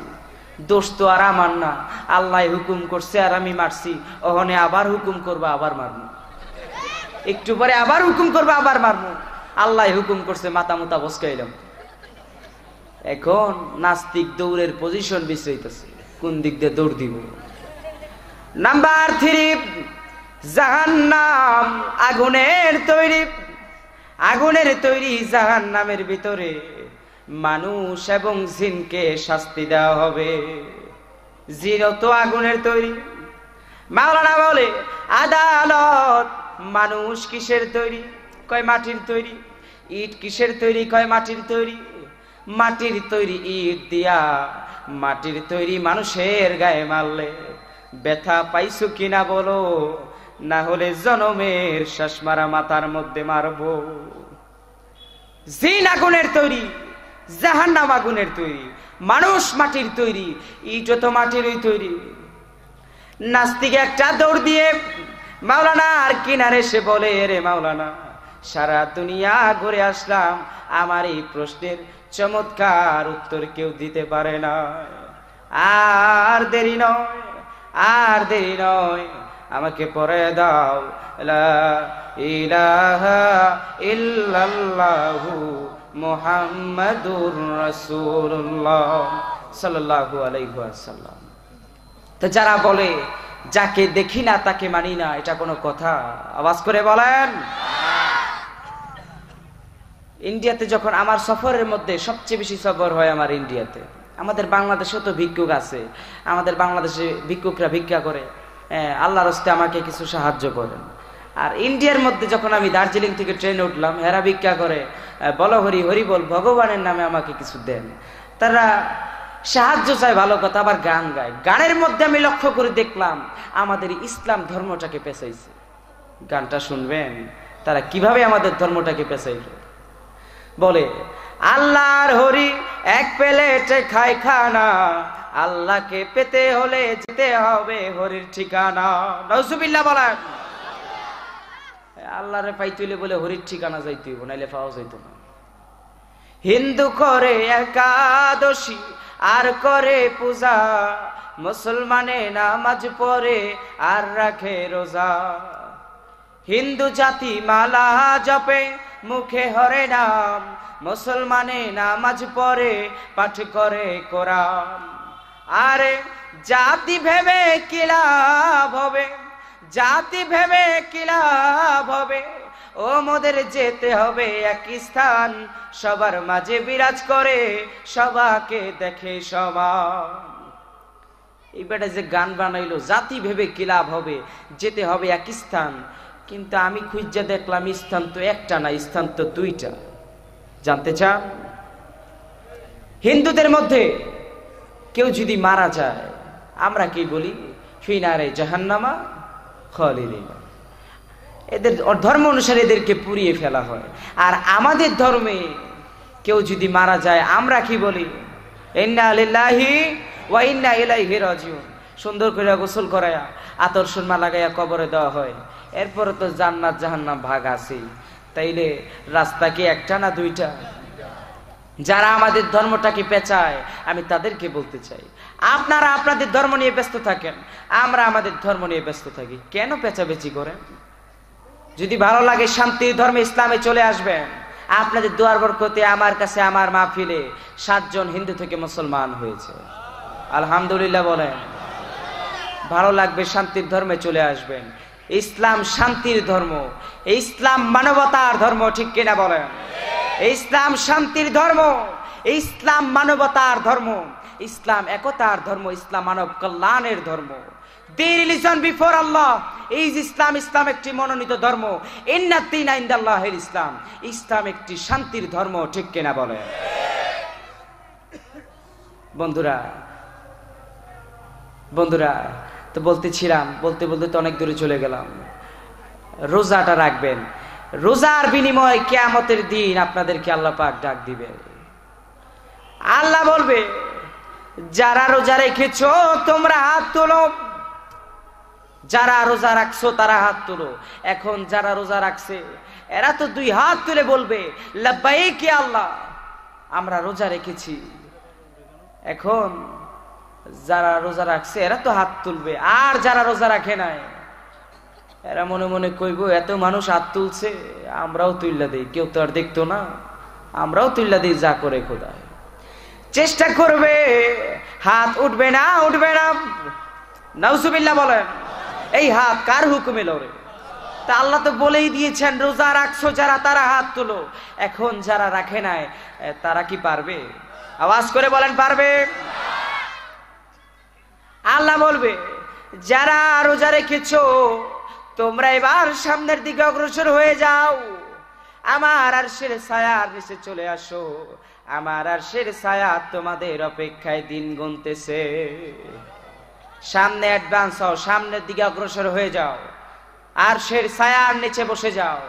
দোষ তো আর আমার না। আল্লাহ হুকুম করছে আর আমি মারছি। ওখানে আবার হুকুম করবা, আবার মারবো। একটু পরে আবার হুকুম করবা, আবার মারবো। আল্লাহ হুকুম করছে, মাথা মুতা বসকাইলাম। এখন নাস্তিক দৌড়ের পজিশন বিশ্রাইতেছে কোন দিক দিয়ে দৌড় দিব? নাম্বার থ্রি জাহান্নাম আগুনের তৈরি। আগুনের তৈরি জাহান নামের ভিতরে মানুষ এবং জিনকে শাস্তি দেওয়া হবে। জিনও তো আগুনের তৈরি। মাওলানা বলে, আদালত মানুষ কিসের তৈরি? কয় মাটির তৈরি? ইট কিসের তৈরি? কয় মাটির তৈরি? মাটির তৈরি ইট দিয়া, মাটির তৈরি মানুষের গায়ে মারলে ব্যথা পাইছো কিনা বলো? না হলে জনমের শ্বাস মারা মাথার মধ্যে মারবো। জিন আগুনের তৈরি, জাহান্নাম আগুনের তৈরি, মানুষ মাটির তৈরি ইট তো মাটিরই তৈরি। নাস্তিক একটা দৌড় দিয়ে মাওলানা আর কিনারে সে বলে, রে মাওলানা, সারা দুনিয়া ঘুরে আসলাম, আমার এই প্রশ্নের চমৎকার উত্তর কেউ দিতে পারে না। আর দেরি নয়, আর দেরি নয়, আমাকে পরে দাও। ইলাহা ইল্লাল্লাহু মুহাম্মাদুর রাসূলুল্লাহ সাল্লাল্লাহু আলাইহি ওয়াসাল্লাম। তো যারা বলে, যাকে দেখি না তাকে মানি না, এটা কোনো কথা? আওয়াজ করে বলেন। ইন্ডিয়াতে যখন আমার সফরের মধ্যে সবচেয়ে বেশি সফর হয় আমার ইন্ডিয়াতে। আমাদের বাংলাদেশেও তো ভিক্ষুক আছে। আমাদের বাংলাদেশে ভিক্ষুকরা ভিক্ষা করে। আল্লাহর হস্তে আমাকে কিছু সাহায্য করেন। আর ইন্ডিয়ার মধ্যে যখন আমি দার্জিলিং থেকে ট্রেনে উঠলাম, হেরা ভিক্ষা করে বলো হরি হরি বল, ভগবানের নামে আমাকে কিছু দেন। তারা সাহায্য চায় ভালো কথা, আবার গান গায়। গানের মধ্যে আমি লক্ষ্য করে দেখলাম, আমাদের ইসলাম ধর্মটাকে পেঁচাইছে। গানটা শুনবেন? তারা কীভাবে আমাদের ধর্মটাকে পেঁচাইল? বলে, আল্লাহর হরি এক প্লেটে খায় খানা, আল্লাহকে পেতে হলে যেতে হবে হরির ঠিকানা। নজুবিল্লা বলেন। আল্লাহরে পাইতুলে বলে, হরির ঠিকানা যাইতে হইব, নাইলে পাওয়া যাইত না। হিন্দু করে একাদশী, আর করে পূজা, মুসলমানে নামাজ পড়ে আর রাখে রোজা। হিন্দু জাতি মালা জপে মুখে হরে নাম, মুসলমানে নামাজ পড়ে, পাঠ করে কোরআন। আরে জাতি ভেবে কি লাভ হবে? জাতি ভেবে কি লাভ হবে? ও মোদের যেতে হবে এক স্থান, সবার মাঝে বিরাজ করে সবাকে দেখে সমান। এই বেটা যে গান বানাইলো, জাতি ভেবে কি লাভ হবে? যেতে হবে এক স্থান কিন্তু আমি খুঁজে দেখলাম স্থান তো একটা না, স্থান তো দুইটা। জানতে চান? হিন্দুদের মধ্যে কেউ যদি মারা যায়, আমরা কি বলি? ফিনারে জাহান্নামা খলিলিমা এদের ধর্ম অনুসারে এদেরকে পুড়িয়ে ফেলা হয়। আর আমাদের ধর্মে কেউ যদি মারা যায়, আমরা কি বলি? সুন্দর করে গোসল করায়া, আতর সুরমা লাগাইয়া কবরে দেওয়া হয়। এরপরে তো জান্নাত জাহান্নাম ভাগ আছে তাইলে রাস্তা কি একটা না দুইটা? যারা আমাদের ধর্মটাকে পেঁচায়, আমি তাদেরকে বলতে চাই। আপনারা আপনাদের ধর্ম নিয়ে ব্যস্ত থাকেন, আমরা আমাদের ধর্ম নিয়ে ব্যস্ত থাকি। কেন পেঁচাবেচি করেন? যদি ভালো লাগে শান্তির ধর্মে ইসলামে চলে আসবেন, আপনাদের দুয়ার বরকতে আমার কাছে আমার মাহফিলে সাতজন হিন্দু থেকে মুসলমান হয়েছে। আলহামদুলিল্লাহ বলেন। ভালো লাগবে শান্তির ধর্মে চলে আসবেন। ইসলাম শান্তির ধর্ম। ইসলাম মানবতার ধর্ম, ঠিক কিনা বলেন? ইসলাম শান্তির ধর্ম, ইসলাম মানবতার ধর্ম। ইসলাম একতার ধর্ম, ইসলাম মানব কল্যাণের ধর্ম। The religion before Allah is ইসলাম ইসলাম একটি মনোনীত ধর্ম। ইন্নাতিন ইন্দাল্লাহের ইসলাম। ইসলাম একটি শান্তির ধর্ম, ঠিক কিনা বলে বন্ধুরা বন্ধুরা তো বলতেছিলাম, বলতে বলতে তো অনেক দূরে চলে গেলাম। রোজাটা রাখবেন। রোজার বিনিময় কেয়ামতের দিন আপনাদেরকে আল্লাহ পাক ডাক দিবে। আল্লাহ বলবে, যারা রোজা রেখেছো, তোমরা হাত তোলো। যারা রোজা রাখছো, তারা হাত তোলো। এখন যারা রোজা রাখছে, এরা তো দুই হাত তুলে বলবে লাব্বাই কি আল্লাহ, আমরা রোজা রেখেছি। এখন যারা রোজা রাখছে, এরা তো হাত তুলবে। আর যারা রোজা রাখে নাই, এরা মনে মনে কইব এত মানুষ হাত তুলছে, আমরাও তুললা দিই। কেউ তো আর দেখতো না, আমরাও তুললা দিই যা করে খোদায় চেষ্টা করবে, হাত উঠবে না উঠবে না। নাউসুবিল্লা বলেন, এই হাত কার হুকুমে লড়ে? তা আল্লাহ তো বলেই দিয়েছেন, রোজা রাখছো যারা, তারা হাত তুলো। এখন যারা রাখে নাই তারা কি পারবে? আওয়াজ করে বলেন, পারবে? আল্লাহ বলবে, যারা রোজা রেখেছো, তোমরা এবার সামনের দিকে অগ্রসর হয়ে যাও। আমার আর সের ছায়ার নিচে চলে আসো। আমার আর সের ছায়া তোমাদের অপেক্ষায় দিন গুনতেছে। সামনে অ্যাডভান্স হও, সামনের দিকে অগ্রসর হয়ে যাও। আর সের ছায়ার নিচে বসে যাও।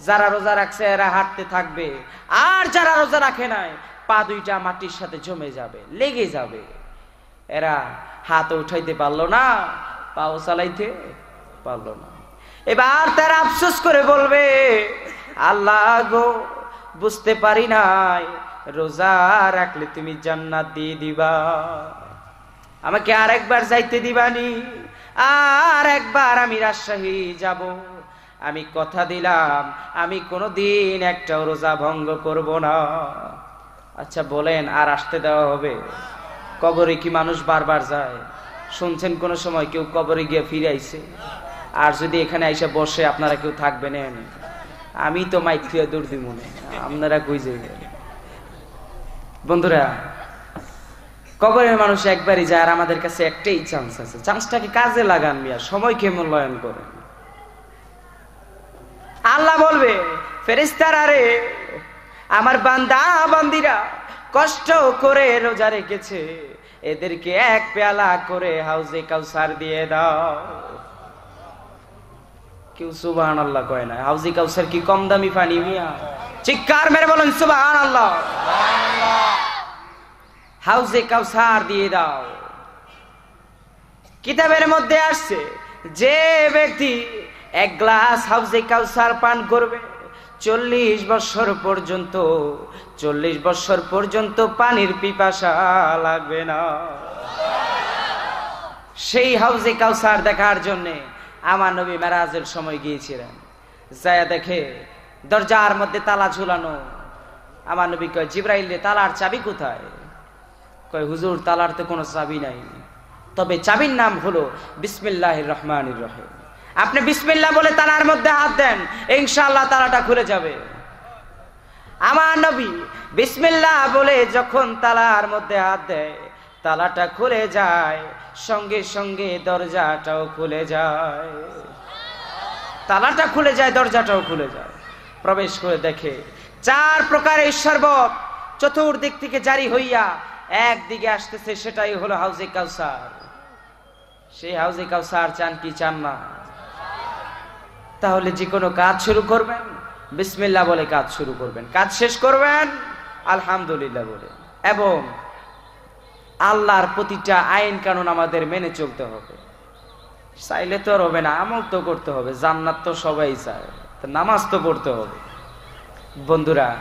যারা রোজা রাখছে, এরা হাঁটতে থাকবে। আর যারা রোজা রাখে নাই, পা দুইটা মাটির সাথে জমে যাবে, লেগে যাবে। এরা হাত উঠাইতে পারল না, পাও চালাইতে পারল না। এবার তারা আফসোস করে বলবে, আল্লাহ গো, বুঝতে পারি নাই, রোজা রাখলে তুমি জান্নাত দিয়ে দিবা। আমাকে আর একবার যাইতে দিবানি আর একবার আমি রাজশাহী যাব। আমি কথা দিলাম, আমি কোনোদিন একটাও রোজা ভঙ্গ করব না। আচ্ছা বলেন, আর আসতে দেওয়া হবে? কবরে কি মানুষ বারবার যায়? শুনছেন কোনো সময় কেউ কবরে গিয়ে ফিরে আইছে আর যদি এখানে আইসা বসে আপনারা কেউ থাকবেন আমি তো মাইক থুয়ে দূর দিব আপনারা কই যাইবেন? বন্ধুরা, কবরের মানুষ একবারই যায় আর আমাদের কাছে একটাই চান্স আছে। চান্সটাকে কাজে লাগান মিয়া? সময়কে মূল্যায়ন করেন আল্লাহ বলবে ফেরিস্তার আরে আমার বান্দা, বান্দিরা কষ্ট করে রোজা রেখেছে। এদেরকে এক পেয়ালা করে হাউজে কাউসার দিয়ে দাও। কেউ সুবাহান আল্লাহ কয় না কাউসার কি কম দামি পানি মিয়া? মেরে বলেন সুবাহান আল্লাহ হাউজে কাউসার দিয়ে দাও। কিতাবের মধ্যে আসছে, যে ব্যক্তি এক গ্লাস হাউজে কাউসার পান করবে চল্লিশ বছর পর্যন্ত, চল্লিশ বছর পর্যন্ত পানির পিপাসা লাগবে না। সেই হাউজে কাউসার দেখার জন্য আমার নবী মেরাজের সময় গিয়েছিলেন। যায় দেখে দরজার মধ্যে তালা ঝুলানো। আমার নবী কয়, জিব্রাইল তালার চাবি কোথায়? কয়, হুজুর, তালার তো কোনো চাবি নাই। তবে চাবির নাম হলো বিসমিল্লাহ রহমান রহিম। আপনি বিসমিল্লাহ বলে তালার মধ্যে হাত দেন ইনশাল্লাহ তালাটা খুলে যাবে। আমার নবী বিসমিল্লাহ বলে যখন তালার মধ্যে হাত দেয়, তালাটা খুলে যায়, সঙ্গে সঙ্গে দরজাটাও খুলে যায়। তালাটা খুলে যায়, দরজাটাও খুলে যায়। প্রবেশ করে দেখে, চার প্রকারের শরবত চতুর্দিক থেকে জারি হইয়া একদিকে আসতেছে, সেটাই হলো হাউজে কাউসার। সেই হাউজে কাউসার চান কি, চান না? তাহলে যে কোনো কাজ শুরু করবেন। বিসমিল্লা বলে কাজ শুরু করবেন। কাজ শেষ করবেন? আলহামদুলিল্লাহ বলে। এবং আল্লাহর প্রতিটা আইন কানুন আমাদের মেনে চলতে হবে। চাইলে তো আর হবে না, আমল তো করতে হবে। জান্নাত তো সবাই চায়। নামাজ তো পড়তে হবে। বন্ধুরা,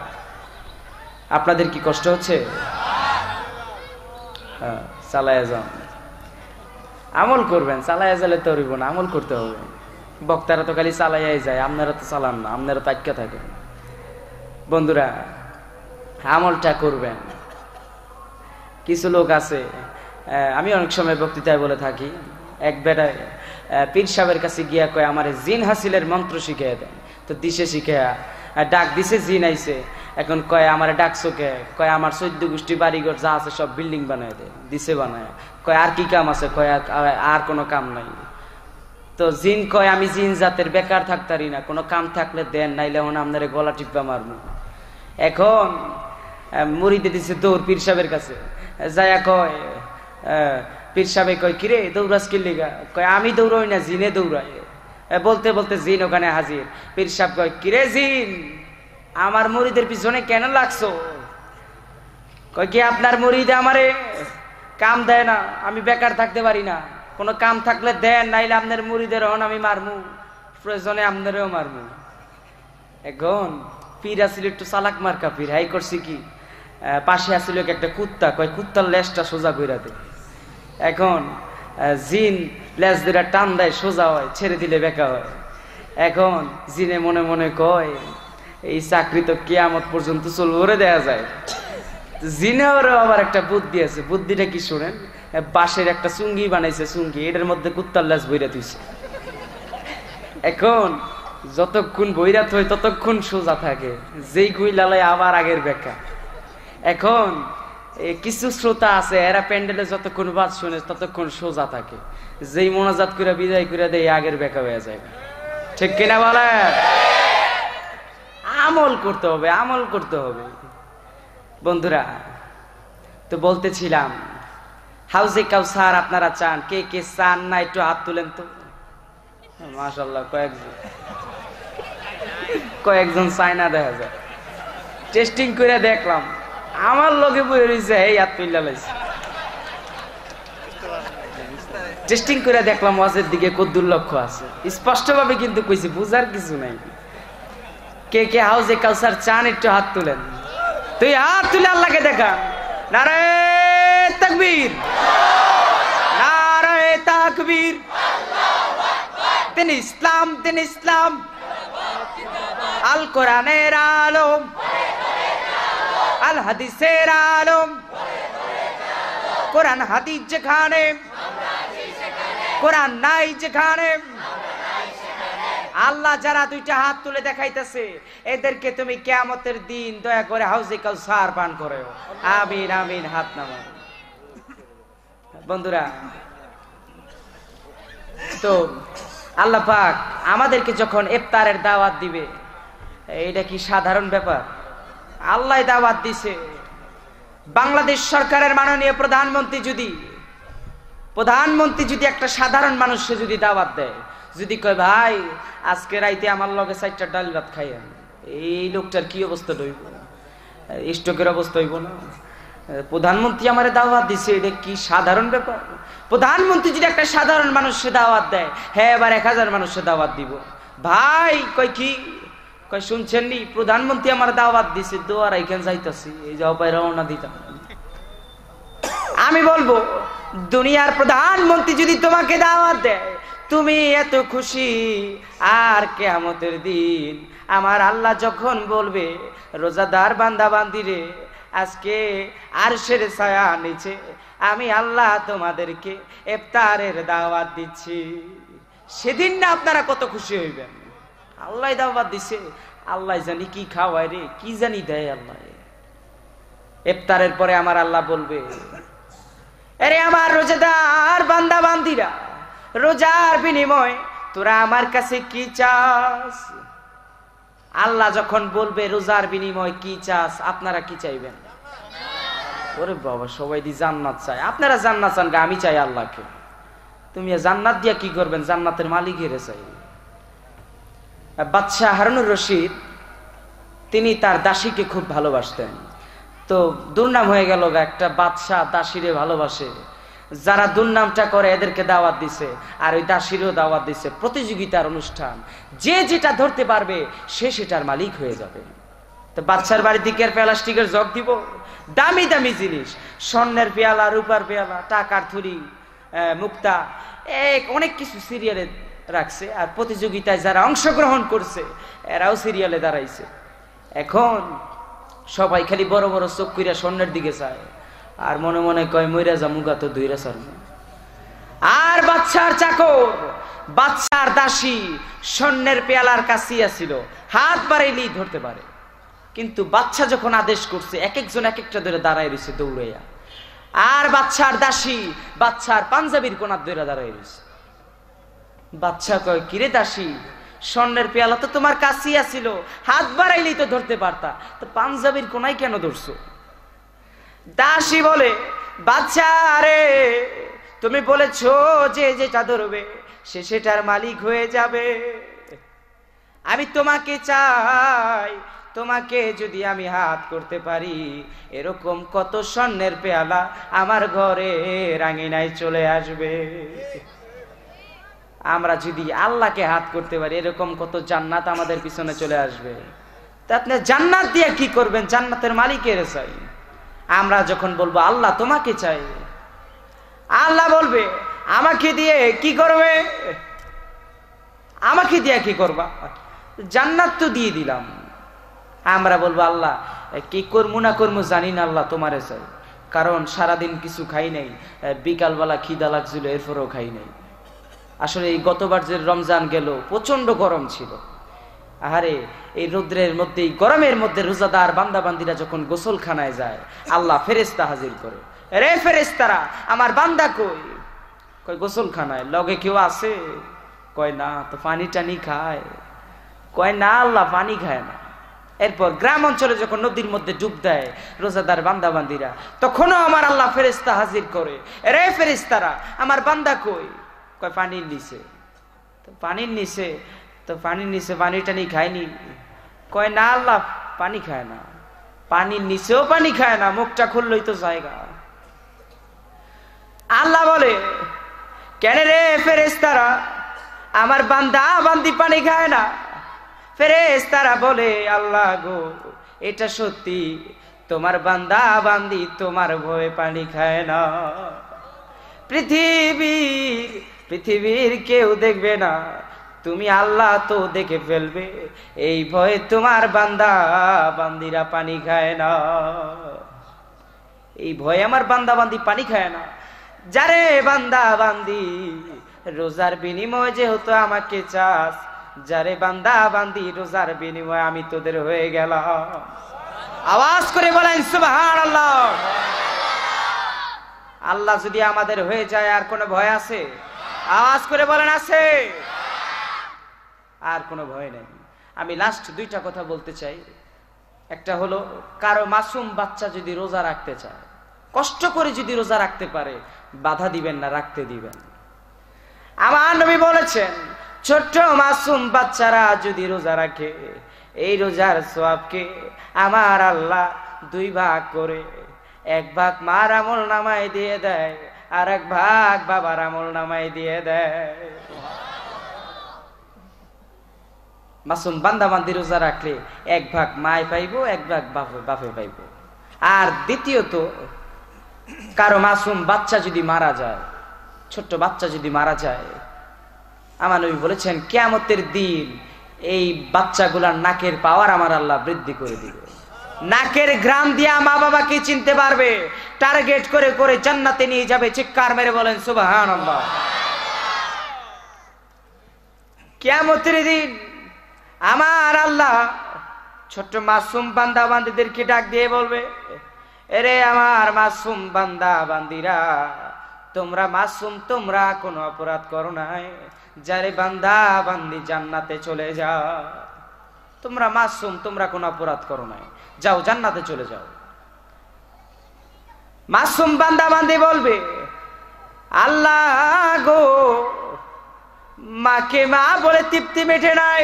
আপনাদের কি কষ্ট হচ্ছে? হ্যাঁ চালায়া যান। আমল করবেন, চালায়া গেলে তো না, আমল করতে হবে। বক্তারা তো খালি চালাইয়াই যায়, আপনারা তো চালান না, আপনারা তো থাকেন। বন্ধুরা, আমলটা করবেন। কিছু লোক আছে আমি অনেক সময় বক্তৃতায় বলে থাকি, এক বেটায় পীর সাহেবের কাছে গিয়া কয়, আমার জিন হাসিলের মন্ত্র শিখিয়ে দেন। তো দিশে শিখিয়া ডাক দিছে, জিন আইছে। এখন কয়, আমার ডাকছো কে? কয়, আমার চৈদ্য গোষ্ঠী বাড়িঘর যা আছে সব বিল্ডিং বানায় দেয় দিছে বানায়। কয়, আর কি কাম আছে? কয় আর কোনো কাম নাই। তো জিন কয়, আমি জিন জাতের বেকার থাকতারি না, কোনো কাম থাকলে দেন, নাইলে হন আপনার গলা টিপা মারবো এখন মুড়িতে দিছে দৌড় পীর সাহেবের কাছে। যায়া কয় পীর সাহেব কয়, কিরে, দৌড়াস কি লিগা? কয়, আমি দৌড়াই না, জিনে দৌড়াই বলতে বলতে জিন ওখানে হাজির। পীর সাহেব কয়, কিরে জিন, আমার মুড়িদের পিছনে কেন লাগছো? কয়, কি আপনার মুড়িদে আমারে কাম দেয় না, আমি বেকার থাকতে পারি না। কোনো কাম থাকলে দেন, নাইলে আপনার মুড়িদের হন, আমি মারমু। প্রয়োজনে আপনারেও মারমু। এখন পীর আসিল একটু চালাক মার্কা পীর, হাই করছি কি? পাশে আসিল একটা কুত্তা, কয়, কুত্তার লেজটা সোজা কইরা দে। এখন জিন লেজ দিরা টান দেয়, সোজা হয়, ছেড়ে দিলে বেকা হয়। এখন জিনে মনে মনে কয়, এই চাকরি তো কেয়ামত পর্যন্ত চলবো ওরে দেয়া যায়। জিনেওরও আবার একটা বুদ্ধি আছে। বুদ্ধিটা কি শুনেন? বাঁশের একটা চুঙ্গি বানাইছে চুঙ্গি, এটার মধ্যে কুত্তার লেজ বইরা তুইছে এখন যতক্ষণ বৈরাত হয় ততক্ষণ সোজা থাকে, যেই গুই লালাই আবার আগের বেকা এখন কিছু শ্রোতা আছে, এরা প্যান্ডেলে যতক্ষণ বাদ শুনে ততক্ষণ সোজা থাকে। যেই মোনাজাত করে বিদায় করে দেয় আগের বেকা হয়ে যায় ঠিক কিনা বলে আমল করতে হবে, আমল করতে হবে। বন্ধুরা, তো বলতেছিলাম হাউজে কাউসার আপনারা চান? কে কে চান না? একটু হাত তুলেন তো। মাশাল্লাহ কয়েকজন। কয়েকজন চায়না দেখা যায়। টেস্টিং করে দেখলাম। আমার লগে বই রয়েছে এই হাত তুল্লা লাইছে। টেস্টিং করে দেখলাম, ওয়াজের দিকে কদ্দুর লক্ষ্য আছে। স্পষ্টভাবে কিন্তু কইছি, বুঝার কিছু নাই। কে কে হাউজে কাউসার চান, একটু হাত তুলেন। তুই হাত তুলে আল্লাহকে দেখা। নারে তাকবীর। নারে তাকবীর। তিনি ইসলাম তিনি ইসলাম। আল কোরআনের আলম। আল হাদিসের আলম। কোরআন হাদিস যেখানে। কোরআন নাই যেখানে। আল্লাহ যারা দুইটা হাত তুলে দেখাইতেছে, এদেরকে তুমি কেয়ামতের দিন দয়া করে হাউজে কাউসার পান করে আমিন আমিন, হাত নামা বন্ধুরা, তো আল্লাহ পাক আমাদেরকে যখন ইফতারের দাওয়াত দিবে এটা কি সাধারণ ব্যাপার? আল্লাহ দাওয়াত দিছে। বাংলাদেশ সরকারের মাননীয় প্রধানমন্ত্রী যদি প্রধানমন্ত্রী যদি একটা সাধারণ মানুষকে যদি দাওয়াত দেয় যদি কয়, ভাই, আজকে রাইতে আমার লগে চারটা ডাল ভাত খাইয়েন এই লোকটার কি অবস্থা হইব স্টকের অবস্থা হইব না? প্রধানমন্ত্রী আমার দাওয়াত দিছে, এটা কি সাধারণ ব্যাপার? প্রধানমন্ত্রী যদি একটা সাধারণ মানুষকে দাওয়াত দেয় হ্যাঁ এবার এক হাজার মানুষকে দাওয়াত দিব। ভাই, কয় কি? কয়, শুনছেন নি? প্রধানমন্ত্রী আমার দাওয়াত দিছে দোয়ার এখানে যাইতাছি, এই যাও পাই রওনা দিতাম। আমি বলব, দুনিয়ার প্রধানমন্ত্রী যদি তোমাকে দাওয়াত দেয় তুমি এত খুশি, আর কেয়ামতের দিন আমার আল্লাহ যখন বলবে, রোজাদার বান্দা বান্দিরে আজকে আর আরশের ছায়া নিচে আমি আল্লাহ তোমাদেরকে ইফতারের দাওয়াত দিচ্ছি। সেদিন না আপনারা কত খুশি হইবেন। আল্লাহ দাওয়াত দিছে, আল্লাহ জানি কি খাওয়ায় রে, কি জানি দেয় আল্লাহ। এফতারের পরে আমার আল্লাহ বলবে, আরে আমার রোজাদার বান্দা বান্দিরা রোজার বিনিময়, তোরা আমার কাছে কি চাস? আল্লাহ যখন বলবে রোজার বিনিময় কি চাস, আপনারা কি চাইবেন? ওরে বাবা, সবাই দি জান্নাত চায়। আপনারা জান্নাত চান আমি চাই আল্লাহকে। তুমি জান্নাত দিয়া কি করবেন? জান্নাতের মালিকের চাই। বাদশাহ হারুনুর রশিদ, তিনি তার দাসীকে খুব ভালোবাসতেন। তো দুর্নাম হয়ে গেল একটা বাদশাহ দাসীরে ভালোবাসে। যারা দুর্নামটা করে এদেরকে দাওয়াত দিছে, আর ওই দাসীরও দাওয়াত দিছে। প্রতিযোগিতার অনুষ্ঠান। যে যেটা ধরতে পারবে, সে সেটার মালিক হয়ে যাবে। তো বাচ্চার বাড়ির দিকে প্লাস্টিকের জগ দিব। দামি দামি জিনিস। স্বর্ণের পেয়ালা, রূপার পেয়ালা, টাকার থুরি মুক্তা এক অনেক কিছু সিরিয়ালে রাখছে। আর প্রতিযোগিতায় যারা অংশগ্রহণ করছে, এরাও সিরিয়ালে দাঁড়াইছে। এখন সবাই খালি বড় বড় চোখ কইরা স্বর্ণের দিকে চায়। আর মনে মনে কয়, মইরা যা মুগা তো দুইরা সার আর বাচ্চার চাকর, বাচ্চার দাসী, স্বর্ণের পেয়ালার কাছিয়া ছিল হাত বাড়াইলেই ধরতে পারে। কিন্তু বাচ্চা যখন আদেশ করছে, এক একজন এক একটা ধরে দাঁড়ায় রয়েছে দৌড়াইয়া। আর বাচ্চার দাসী, বাচ্চার পাঞ্জাবির কোনার ধরে দাঁড়ায় রয়েছে। বাচ্চা কয়, কিরে দাসী, স্বর্ণের পেয়ালা তো তোমার কাছেই আছিল, হাত বাড়াইলেই তো ধরতে পারতা। তো পাঞ্জাবির কোনায় কেন ধরছো? দাসী বলে, বাচ্চা রে, তুমি বলেছ যে যেটা ধরবে, সে সেটার মালিক হয়ে যাবে। আমি তোমাকে চাই, তোমাকে যদি আমি হাত করতে পারি, এরকম কত স্বর্ণের পেয়ালা আমার ঘরে রাঙিনায় চলে আসবে। আমরা যদি আল্লাহকে হাত করতে পারি, এরকম কত জান্নাত আমাদের পিছনে চলে আসবে। তা আপনি জান্নাত দিয়ে কি করবেন? জান্নাতের মালিকের চাই। আমরা যখন বলব, আল্লাহ তোমাকে চাই। আল্লাহ বলবে, আমাকে দিয়ে কি করবে? আমাকে দিয়ে কি করবা? জান্নাত তো দিয়ে দিলাম। আমরা বলব, আল্লাহ, কি করব না করব জানি না আল্লাহ তোমারে চাই। কারণ সারাদিন কিছু খাই নাই, বিকালবেলা খিদা লাগছিল, এরপরেও খাই নাই। আসলে এই গতবার যে রমজান গেল প্রচণ্ড গরম ছিল। আহারে, এই রৌদ্রের মধ্যে গরমের মধ্যে রোজাদার বান্দাবান্দিরা যখন গোসলখানায় যায়, আল্লাহ ফেরেস্তা হাজির করে। রে ফেরেস্তারা আমার বান্দা কই? কই গোসলখানায়। লগে কেউ আছে? কয়, না, তো পানি টানি খায়। কয়, না, আল্লাহ পানি খায় না। এরপর গ্রাম অঞ্চলে যখন নদীর মধ্যে ডুব দেয় রোজাদার বান্দাবান্দিরা, তখনও আমার আল্লাহ ফেরেস্তা হাজির করে। রে ফেরেস্তারা আমার বান্দা কই? কয়, পানির নিচে। তো পানির নিচে তো পানির নিচে পানি টানি খায়নি কয়, না আল্লাহ, পানি খায় না। পানির নিচেও পানি খায় না, মুখটা খুললই তো জায়গা। আল্লাহ বলে, কেন রে ফেরেস্তারা আমার বান্দা বান্দি পানি খায় না। ফেরেস্তারা বলে, আল্লাহ গো, এটা সত্যি। তোমার বান্দা বান্দি তোমার ভয়ে পানি খায় না। পৃথিবীর পৃথিবীর কেউ দেখবে না। তুমি আল্লাহ তো দেখে ফেলবে। এই ভয়ে তোমার বান্দা বান্দিরা পানি খায় না। এই ভয়ে আমার বান্দা বান্দি পানি খায় না। যারে বান্দা বান্দি, রোজার বিনিময় যেহেতু আমাকে চাস, যারে বান্দা বান্দি, রোজার বিনিময় আমি তোদের হয়ে গেলাম। আওয়াজ করে বলেন সুবাহান আল্লাহ আল্লাহ যদি আমাদের হয়ে যায়, আর কোনো ভয় আছে? আওয়াজ করে বলেন, আছে। আর কোনো ভয় নেই। আমি লাস্ট দুইটা কথা বলতে চাই। একটা হলো, কারও মাসুম বাচ্চা যদি রোজা রাখতে চায়, কষ্ট করে যদি রোজা রাখতে পারে, বাধা দিবেন না, রাখতে দিবেন। আমার নবী বলেছেন, ছোট্ট মাসুম বাচ্চারা যদি রোজা রাখে, এই রোজার সোয়াবকে আমার আল্লাহ দুই ভাগ করে, এক ভাগ মার আমল নামায় দিয়ে দেয়, আর এক ভাগ বাবার আমল নামায় দিয়ে দেয়। মাসুম বান্দা বান্দি রোজা রাখলে এক ভাগ মায় পাইবো, এক ভাগ বাপে বাপে পাইব। আর দ্বিতীয়ত, কারও মাসুম বাচ্চা যদি মারা যায়, ছোট্ট বাচ্চা যদি মারা যায়, আমার নবী বলেছেন, কেয়ামতের দিন এই বাচ্চাগুলার নাকের পাওয়ার আমার আল্লাহ বৃদ্ধি করে দিবে। নাকের গ্রাম দিয়া মা বাবাকে চিনতে পারবে? টার্গেট করে করে জান্নাতে নিয়ে যাবে, চিৎকার মেরে বলেন সুবাহান কেমতের দিন আমার আল্লাহ ছোট্ট মাসুম বান্দা বান্দিদেরকে ডাক দিয়ে বলবে, এরে আমার মাসুম বান্দা বান্দিরা, তোমরা মাসুম, তোমরা কোনো অপরাধ করো নাই। যারে বান্দা বান্দি জান্নাতে চলে যা তোমরা মাসুম, তোমরা কোনো অপরাধ করো নাই। যাও জান্নাতে চলে যাও। মাসুম বান্দা বান্দি বলবে, আল্লাহ গো, মাকে মা বলে তৃপ্তি মেটে নাই।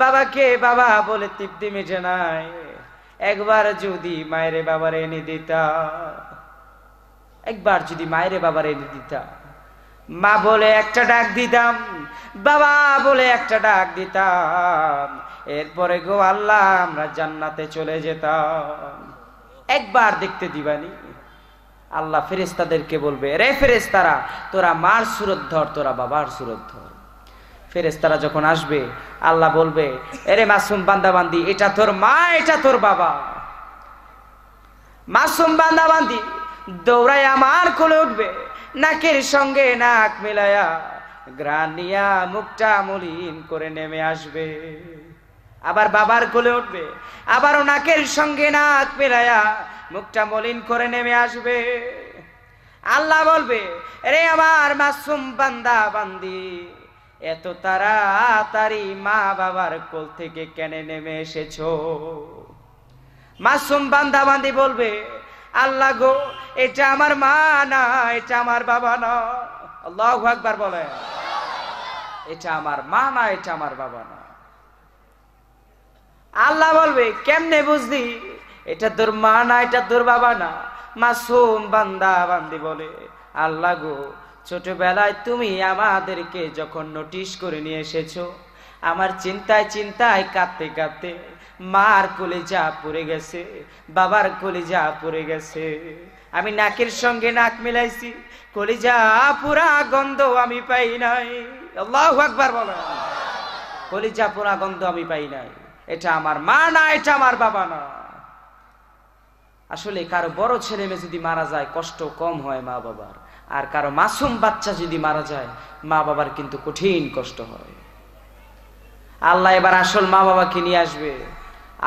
বাবাকে বাবা বলে তৃপ্তি মেটে নাই। একবার যদি মায়ের বাবার এনে দিতা, একবার যদি মায়ের বাবার এনে দিতা, মা বলে একটা ডাক দিতাম, বাবা বলে একটা ডাক দিতাম, এরপরে গো আল্লাহ আমরা জান্নাতে চলে যেতাম। একবার দেখতে দিবানি, আল্লাহ ফেরেস্তাদেরকে বলবে, রে ফেরেস্তারা তোরা মার সুরত ধর, তোরা বাবার সুরত ধর। ফেরেস্তারা যখন আসবে, আল্লাহ বলবে, এরে মাসুম বান্দাবান্দি, এটা তোর মা, এটা তোর বাবা। মাসুম বান্দাবান্দি, দৌড়ায় আমার কোলে উঠবে, নাকের সঙ্গে নাক মেলায়া গ্রানিয়া মুখটা মলিন করে নেমে আসবে। আবার বাবার কোলে উঠবে, আবারও নাকের সঙ্গে নাক মেলায়া মুখটা মলিন করে নেমে আসবে। আল্লাহ বলবে রে আমার মাসুম বান্দা বান্দি এত তাড়াতাড়ি মা বাবার কোল থেকে কেনে নেমে এসেছ? মাসুম বান্দা বান্দি বলবে, আল্লাহ গো, এটা আমার মা না, এটা আমার বাবা না। আল্লাহ একবার বলে, এটা আমার মা না, এটা আমার বাবা না। আল্লাহ বলবে, কেমনে বুঝলি? এটা তোর মা না, এটা তোর বাবা না। মাসুম বান্দা বান্দি বলে, আল্লাহ গো ছোটবেলায় তুমি আমাদেরকে যখন নোটিশ করে নিয়ে এসেছ, আমার চিন্তায় চিন্তায় কাঁদতে কাঁদতে মার কলেজা পড়ে গেছে, বাবার কলেজা পড়ে গেছে। আমি নাকের সঙ্গে নাক মিলাইছি, কলিজা পুরা গন্ধ আমি পাই নাই। আল্লাহ একবার বলো কলিজা পুরা গন্ধ আমি পাই নাই। এটা আমার মা না, এটা আমার বাবা না। আসলে কারও বড় ছেলে মেয়ে যদি মারা যায়, কষ্ট কম হয় মা বাবার আর কারও মাসুম বাচ্চা যদি মারা যায়, মা বাবার কিন্তু কঠিন কষ্ট হয়। আল্লাহ এবার আসল মা বাবাকে নিয়ে আসবে।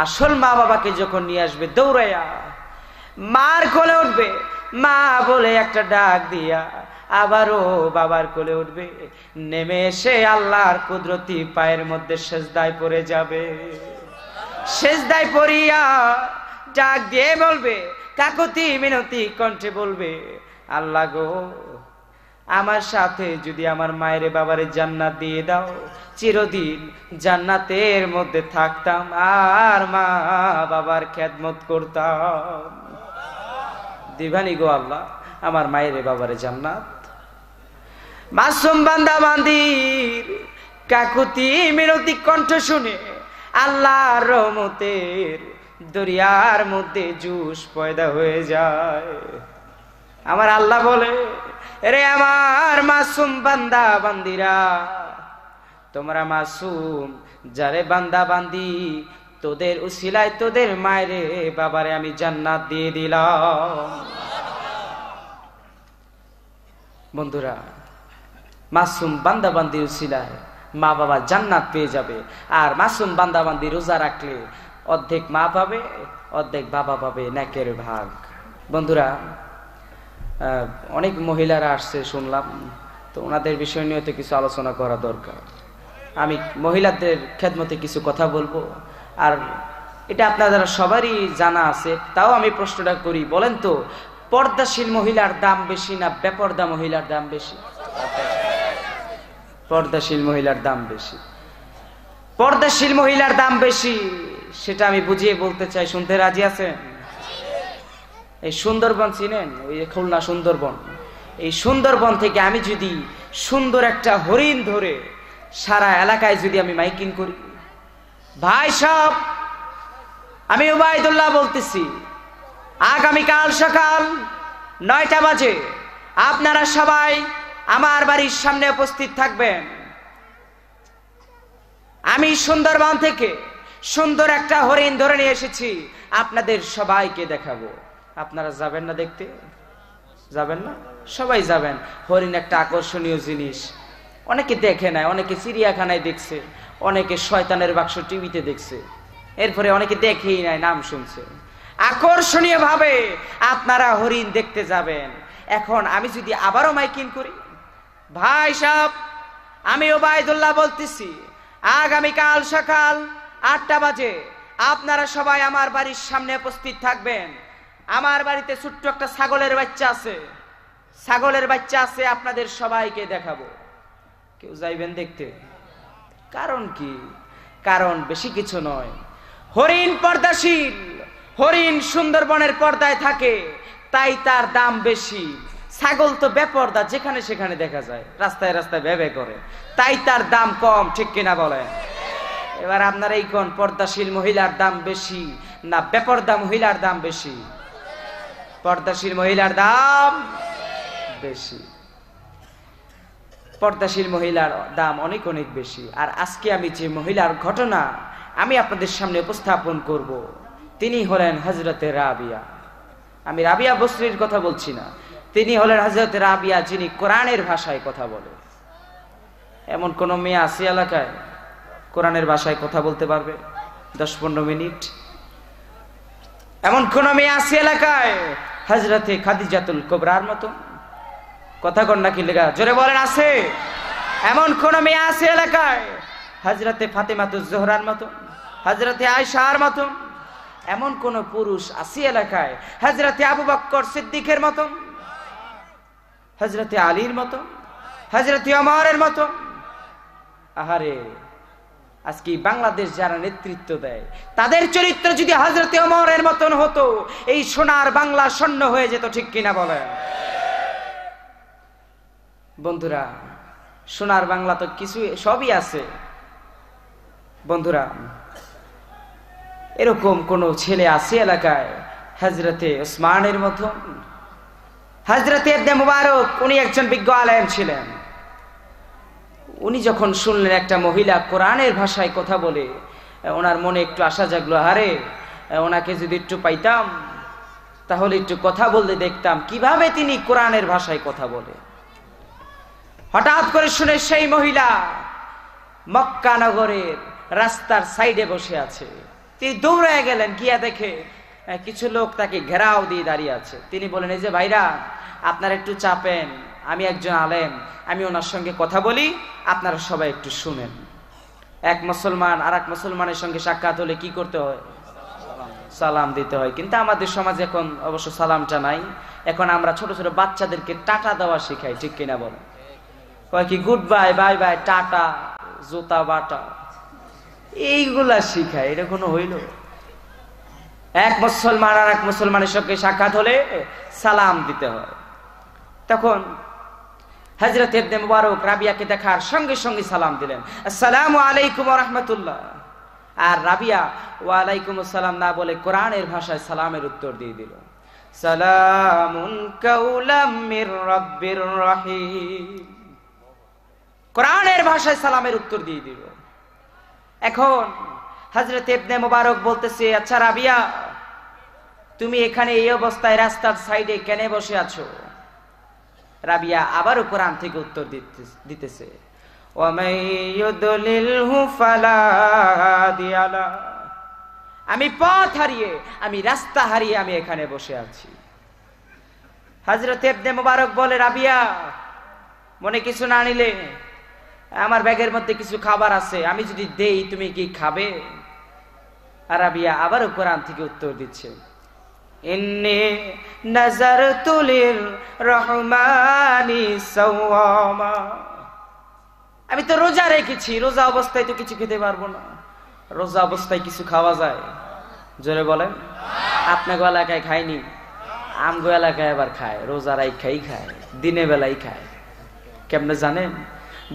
আসল মা বাবাকে যখন নিয়ে আসবে দৌড়াইয়া, মার কোলে উঠবে। মা বলে একটা ডাক দিয়া আবারও বাবার কোলে উঠবে। নেমে এসে আল্লাহর কুদরতি পায়ের মধ্যে সেজদায় পড়ে যাবে। সেজদায় পড়িয়া ডাক দিয়ে বলবে, কাকতি মিনতি কণ্ঠে বলবে আল্লাহ গো, আমার সাথে যদি আমার মায়ের বাবারে জান্নাত দিয়ে দাও, চিরদিন জান্নাতের মধ্যে থাকতাম আর মা বাবার খেদমত করতাম। দিবানি গো আল্লাহ, আমার মায়ের বাবারে জান্নাত। মাসুম বান্দা বান্দির, কাকুতি মিনতি কণ্ঠ শুনে আল্লাহর রহমতের দরিয়ার মধ্যে জুস পয়দা হয়ে যায়। আমার আল্লাহ বলে রে আমার মাসুম বান্দা বান্দিরা, তোমরা মাসুম, যারে বান্দা বান্দি, তোদের উসিলায় তোদের মায়েরে বাবারে আমি জান্নাত দিয়ে দিলাম। বন্ধুরা, মাসুম বান্দা বান্দি উসিলায় মা বাবা জান্নাত পেয়ে যাবে, আর মাসুম বান্দা বান্দি রোজা রাখলে অর্ধেক মা পাবে, অর্ধেক বাবা পাবে ন্যাকের ভাগ। বন্ধুরা অনেক মহিলারা আসছে শুনলাম। তো ওনাদের বিষয় নিয়ে তো কিছু আলোচনা করা দরকার। আমি মহিলাদের খেদমতে কিছু কথা বলব। আর এটা আপনাদের সবারই জানা আছে, তাও আমি প্রশ্নটা করি, বলেন তো, পর্দাশীল মহিলার দাম বেশি না বেপর্দা মহিলার দাম বেশি? পর্দাশীল মহিলার দাম বেশি। পর্দাশীল মহিলার দাম বেশি, সেটা আমি বুঝিয়ে বলতে চাই। শুনতে রাজি আছেন? এই সুন্দরবন চিনেন? ওই খুলনা সুন্দরবন। এই সুন্দরবন থেকে আমি যদি সুন্দর একটা হরিণ ধরে সারা এলাকায় যদি আমি মাইকিং করি। ভাই সব, আমি উবায়দুল্লাহ বলতেছি, আগামীকাল সকাল নয়টা বাজে আপনারা সবাই আমার বাড়ির সামনে উপস্থিত থাকবেন। আমি সুন্দরবন থেকে সুন্দর একটা হরিণ ধরে নিয়ে এসেছি, আপনাদের সবাইকে দেখাবো। আপনারা যাবেন না দেখতে? যাবেন না? সবাই যাবেন। হরিণ একটা আকর্ষণীয় জিনিস। অনেকে দেখে নাই, অনেকে চিড়িয়াখানায় দেখছে, অনেকে শয়তানের বাক্স টিভিতে দেখছে। এরপরে অনেকে দেখেই নাই, নাম শুনছে। আকর্ষণীয় ভাবে আপনারা হরিণ দেখতে যাবেন। এখন আমি যদি আবারও মাইকিং করি, ভাই সাহেব, আমি ওবায়দুল্লাহ বলতেছি, আগামীকাল সকাল আটটা বাজে, আপনারা সবাই আমার বাড়ির সামনে উপস্থিত থাকবেন। আমার বাড়িতে ছোট্ট একটা ছাগলের বাচ্চা আছে। ছাগলের বাচ্চা আছে, আপনাদের সবাইকে দেখাবো। কেউ যাইবেন দেখতে? কারণ কি? কারণ বেশি কিছু নয়। হরিণ পর্দাশীল, হরিণ সুন্দরবনের পর্দায় থাকে, তাই তার দাম বেশি। ছাগল তো বেপর্দা, যেখানে সেখানে দেখা যায়, রাস্তায় রাস্তায় ভেবে করে। তাই তার দাম কম, ঠিক কিনা বলেন? এবার আপনার এই কোন পর্দাশীল মহিলার দাম বেশি না বেপর্দা মহিলার দাম বেশি? পর্দাশীল মহিলার দাম বেশি। পর্দাশীল মহিলার দাম অনেক অনেক বেশি। আর আজকে আমি যে মহিলার ঘটনা আমি আপনাদের সামনে উপস্থাপন করব, তিনি হলেন হজরতে রাবিয়া। আমি রাবিয়া বসরির কথা বলছি না। তিনি হলেন হজরত রাবিয়া যিনি কোরআনের ভাষায় কথা বলে। এমন কোন মেয়ে আছে এলাকায়? কোরআনের ভাষায় কথা বলতে পারবে? দশ পনেরো মিনিট। এমন কোন মেয়ে আছে এলাকায়? হজরতে খাদিজাতুল কোবরার মতো। কথা কন নাকি লেগা? জোরে বলেন, আছে। এমন কোন মেয়ে আছে এলাকায়? হজরতে ফাতেমাতুল জোহরার মতো হজরতে আয়সার মতো। এমন কোন পুরুষ আছে এলাকায়? হজরতে আবু বক্কর সিদ্দিকের মতো হজরতে আলীর মতো হজরতে অমরের মতো। আহারে আজকে বাংলাদেশ যারা নেতৃত্ব দেয়, তাদের চরিত্র যদি হজরতে অমরের মতন হতো, এই সোনার বাংলা স্বর্ণ হয়ে যেত, ঠিক কিনা বলেন? বন্ধুরা, সোনার বাংলা তো কিছু, সবই আছে। বন্ধুরা, এরকম কোন ছেলে আছে এলাকায় হজরতে ওসমানের মতন? হজরতে মুবারক, উনি একজন বিজ্ঞ আলেম ছিলেন। উনি যখন শুনলেন একটা মহিলা কোরআনের ভাষায় কথা বলে, ওনার মনে একটু আশা জাগলো, আরে, ওনাকে যদি একটু পাইতাম, তাহলে একটু কথা বলতে দেখতাম, কীভাবে তিনি কোরআনের ভাষায় কথা বলে? হঠাৎ করে শুনে সেই মহিলা মক্কা নগরের রাস্তার সাইডে বসে আছে। তিনি দৌড়ে গেলেন, গিয়া দেখে, কিছু লোক তাকে ঘেরাও দিয়ে দাঁড়িয়ে আছে। তিনি বলেন এই যে ভাইরা, আপনার একটু চাপেন আমি একজন আলেম, আমি ওনার সঙ্গে কথা বলি, আপনারা সবাই একটু শুনেন। এক মুসলমান আর এক মুসলমানের সঙ্গে সাক্ষাৎ হলে কি করতে হয়? সালাম দিতে হয়। কিন্তু আমাদের সমাজে এখন অবশ্য সালামটা নাই। এখন আমরা ছোট ছোট বাচ্চাদেরকে টাটা দেওয়া শিখাই, ঠিক কিনা বলেন কয় কি, গুড বাই বাই বাই, টাটা, জুতা বাটা। এইগুলা শিখায়, এটা কোনো হইল? এক মুসলমান আর এক মুসলমানের সঙ্গে সাক্ষাৎ হলে সালাম দিতে হয়। তখন হজরত এবনে মুবারক রাবিয়াকে দেখার সঙ্গে সঙ্গে সালাম দিলেন। আসসালামু আলাইকুম রহমতুল্লাহ। আর রাবিয়া, ওয়ালাইকুম আসসালাম না বলে কোরআনের ভাষায় সালামের উত্তর দিয়ে দিল। সালামুন কাউলাম মির রাব্বির রহিম। কোরআনের ভাষায় সালামের উত্তর দিয়ে দিল। এখন হজরত এবনে মুবারক বলতেছে আচ্ছা রাবিয়া, তুমি এখানে এই অবস্থায় রাস্তার সাইডে কেন বসে আছো? রাবিয়া আবারও কোরআন থেকে উত্তর দিতেছে আমি পথ হারিয়ে, আমি রাস্তা হারিয়ে আমি এখানে বসে আছি। হাজরত মুবারক বলে, রাবিয়া, মনে কিছু না নিলে আমার ব্যাগের মধ্যে কিছু খাবার আছে, আমি যদি দেই, তুমি কি খাবে? আরাবিয়া আবারও কোরআন থেকে উত্তর দিচ্ছে। ইন্নি নাজারতু লিররহমানি সাওয়ামা। আমি তো রোজা রেখেছি, রোজা অবস্থায় তো কিছু খেতে পারব না। রোজা অবস্থায় কিছু খাওয়া যায়? জোরে বলেন। আপনাকে এলাকায় খায়নি আমগো এলাকায় আবার খায় রোজারাই খাই খায়, দিনে বেলাই খায়। কেমনে জানেন?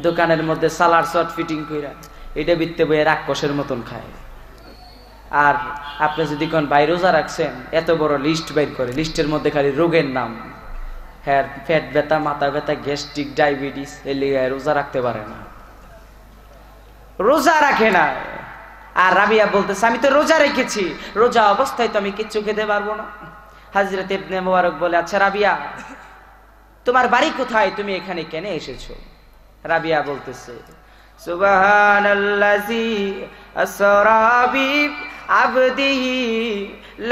দোকানের মধ্যে সালার শর্ট ফিটিং কইরা এটা বিত্তে বইয়ে রাক্ষসের মতন খায়। আর আপনি যদি কোন বাই রোজা রাখছেন, এত বড় লিস্ট বের করে লিস্টের মধ্যে খালি রোগের নাম। হ্যাঁ পেট ব্যথা, মাথা ব্যথা, গ্যাস্ট্রিক, ডায়াবেটিস এলে রোজা রাখতে পারে না। রোজা রাখে না। আর রাবিয়া বলতেছে, আমি তো রোজা রেখেছি। রোজা অবস্থায় তো আমি কিচ্ছু খেতে পারব না। হাজরত ইবনে মোবারক বলে আচ্ছা রাবিয়া, তোমার বাড়ি কোথায়? তুমি এখানে কেন এসেছ? রাবিয়া বলতেছে সুবহানাল্লাজি আসরা বি আবদিহি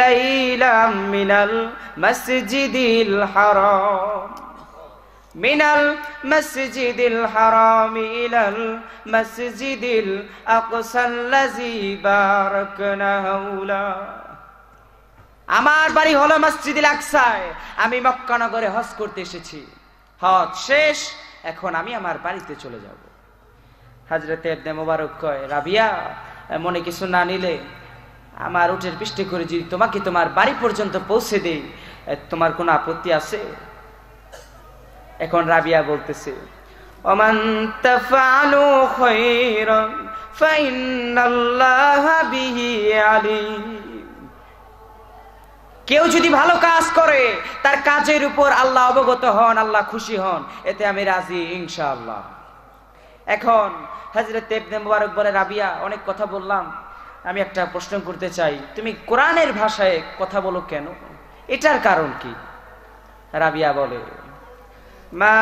লাইলাম মিনাল মসজিদিল হারাম। মিনাল মসজিদিল হারাম ইলাল মসজিদিল আকসাল্লাজি বারাকনা হাওলা। আমার বাড়ি হলো মসজিদিল আকসায়। আমি মক্কা নগরে হজ করতে এসেছি। হজ শেষ, এখন আমি আমার বাড়িতে চলে যাব। হাজরতে মোবারক কয়, রাবিয়া মনে কিছু না নিলে আমার উঠের পৃষ্ঠে করে যদি তোমাকে তোমার বাড়ি পর্যন্ত পৌঁছে দেই তোমার কোনো আপত্তি আছে? এখন রাবিয়া বলতেছে কেউ যদি ভালো কাজ করে, তার কাজের উপর আল্লাহ অবগত হন, আল্লাহ খুশি হন, এতে আমি রাজি, ইনশাআল্লাহ। এখন হজরত ইবনে মুবারক বলে, রাবিয়া, অনেক কথা বললাম। আমি একটা প্রশ্ন করতে চাই। তুমি কোরআনের ভাষায় কথা বলো কেন? এটার কারণ কি? রাবিয়া বলে, মা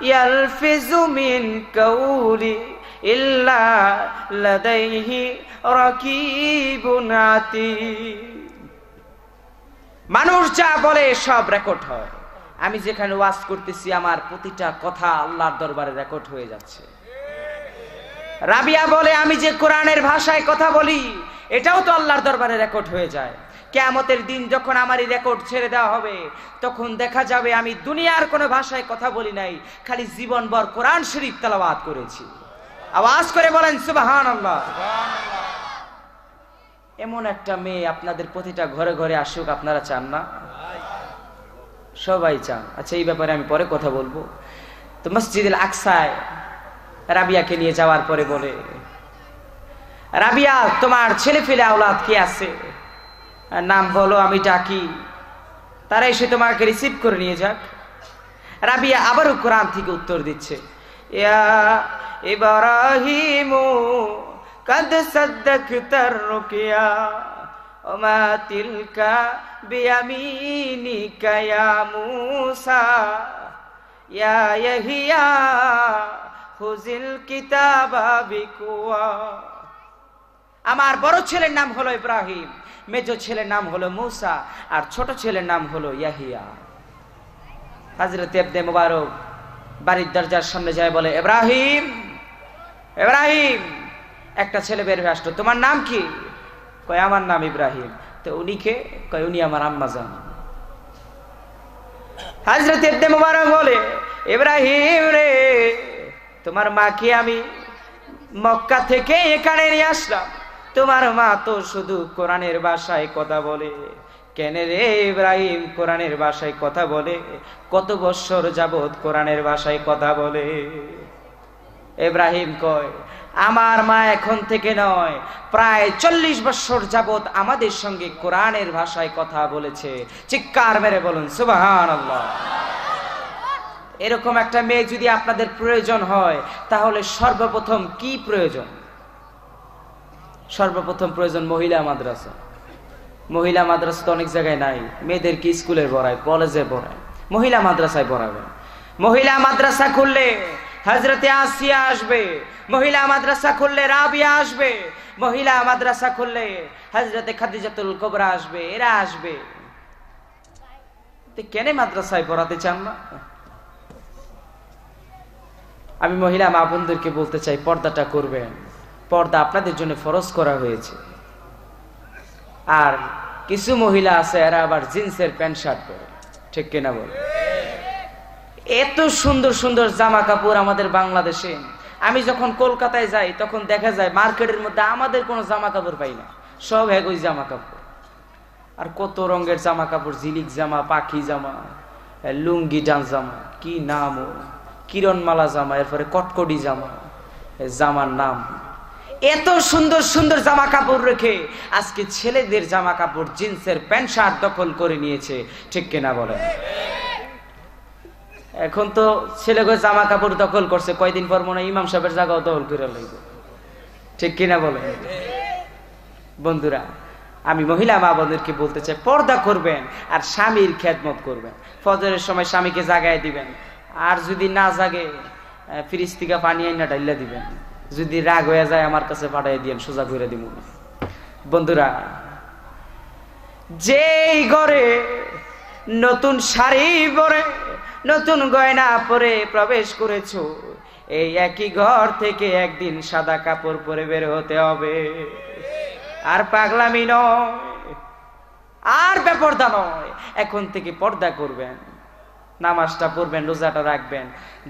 ইয়ালফিজু মিন ইল্লা লাদাইহি রাকিবুন মানুষ যা বলে সব রেকর্ড হয়। আমি যেখানে ওয়াজ করতেছি, আমার প্রতিটা কথা আল্লাহর দরবারে রেকর্ড হয়ে যাচ্ছে। রাবিয়া বলে, আমি যে কোরআনের ভাষায় কথা বলি, এটাও তো আল্লাহর দরবারে রেকর্ড হয়ে যায়। কেয়ামতের দিন যখন আমার এই রেকর্ড ছেড়ে দেওয়া হবে, তখন দেখা যাবে আমি দুনিয়ার কোনো ভাষায় কথা বলি নাই, খালি জীবনভর কোরআন শরীফ তালাবাদ করেছি। আওয়াজ করে বলেন সুবাহান এমন একটা মেয়ে আপনাদের প্রতিটা ঘরে ঘরে আসুক, আপনারা চান না? সবাই চান। আচ্ছা এই ব্যাপারে আমি পরে কথা বলব। তো মসজিদুল আকসায় রাবিয়াকে নিয়ে যাওয়ার পরে বলে রাবিয়া তোমার ছেলে ফেলে আওলাদ কে আছে আর নাম বলো আমি ডাকি তারা এসে তোমাকে রিসিভ করে নিয়ে যাক রাবিয়া আবারও কোরআন থেকে উত্তর দিচ্ছে ইয়া ইব্রাহিমু قد صدقت الرقيا وما تلك بيمينك يا موسى يا يحيى খুজিল আমার বড় ছেলের নাম হলো ইব্রাহিম, মেজ ছেলের নাম হলো মুসা, আর ছোট ছেলের নাম হলো ইয়াহিয়া। হাজরত এবদে মুবারক বাড়ির দরজার সামনে যায় বলে এব্রাহিম এব্রাহিম একটা ছেলে বের হয়ে আসলো। তোমার নাম কি? কয়, আমার নাম ইব্রাহিম। তো উনি কে? কয়, উনি আমার আম্মা যান হাজরত এবদে মুবারক বলে এব্রাহিম রে তোমার মাকে আমি মক্কা থেকে এখানে নিয়ে আসলাম। তোমার মা তো শুধু কোরআনের ভাষায় কথা বলে। কেন রে ইব্রাহিম, কোরআনের ভাষায় কথা বলে? কত বৎসর যাবৎ কোরআনের ভাষায় কথা বলে? ইব্রাহিম কয়, আমার মা এখন থেকে নয়, প্রায় চল্লিশ বছর যাবৎ আমাদের সঙ্গে কোরআনের ভাষায় কথা বলেছে। চিৎকার মেরে বলুন সুবাহান এরকম একটা মেয়ে যদি আপনাদের প্রয়োজন হয়, তাহলে সর্বপ্রথম কি প্রয়োজন? সর্বপ্রথম প্রয়োজন মহিলা মাদ্রাসা। মহিলা মাদ্রাসা তো অনেক জায়গায় নাই। মেয়েদের কি স্কুলে পড়ায়? কলেজে পড়ায়। মহিলা মাদ্রাসায় পড়াবে মহিলা মাদ্রাসা খুললে হজরতে আসিয়া আসবে। মহিলা মাদ্রাসা খুললে রাবিয়া আসবে। মহিলা মাদ্রাসা খুললে হজরতে খাদিজাতুল কোবরা আসবে। এরা আসবে। কেন মাদ্রাসায় পড়াতে চান না আমি মহিলা, মা বোনদেরকে বলতে চাই, পর্দাটা করবেন। পর্দা আপনাদের জন্য ফরজ করা হয়েছে। আর কিছু মহিলা আছে, এরা আবার জিন্সের প্যান্ট, শার্ট পরে। ঠিক কিনা বলে? এত সুন্দর সুন্দর জামা কাপড় আমাদের বাংলাদেশে। আমি যখন কলকাতায় যাই, তখন দেখা যায় মার্কেটের মধ্যে আমাদের কোনো জামা কাপড় পাই না। সব একই জামা কাপড় আর কত রঙের জামা কাপড় ঝিলিক জামা, পাখি জামা, লুঙ্গি, ডান জামা, কি নাম কিরণমালা জামা, এরপরে কটকটি জামা জামার নাম। এত সুন্দর সুন্দর জামা কাপড় রেখে আজকে ছেলেদের জামা কাপড়, জিন্সের প্যান্ট শার্ট দখল করে নিয়েছে, ঠিক কিনা বলেন? এখন তো ছেলেকে জামা কাপড় দখল করছে, কয়দিন পর মনে ইমাম সাহেবের জায়গাও দখল করে লাগবে ঠিক কিনা বলেন? বন্ধুরা, আমি মহিলা মা বোনদেরকে বলতে চাই, পর্দা করবেন আর স্বামীর খেদমত করবেন। ফজরের সময় স্বামীকে জাগায় দিবেন। আর যদি না জাগে ফ্রিজ থেকে পানি আইনা ডাইলা দিবেন। যদি রাগ হয়ে যায়, আমার কাছে পাঠাই দিয়েন, সোজা করে দিব। বন্ধুরা, যেই ঘরে নতুন শাড়ি পরে, নতুন গয়না পরে প্রবেশ করেছ, এই একই ঘর থেকে একদিন সাদা কাপড় পরে বের হতে হবে। আর পাগলামি নয়, আর বেপর্দা নয়, এখন থেকে পর্দা করবেন। নামাজটা পড়বেন, রোজাটা রাখবেন।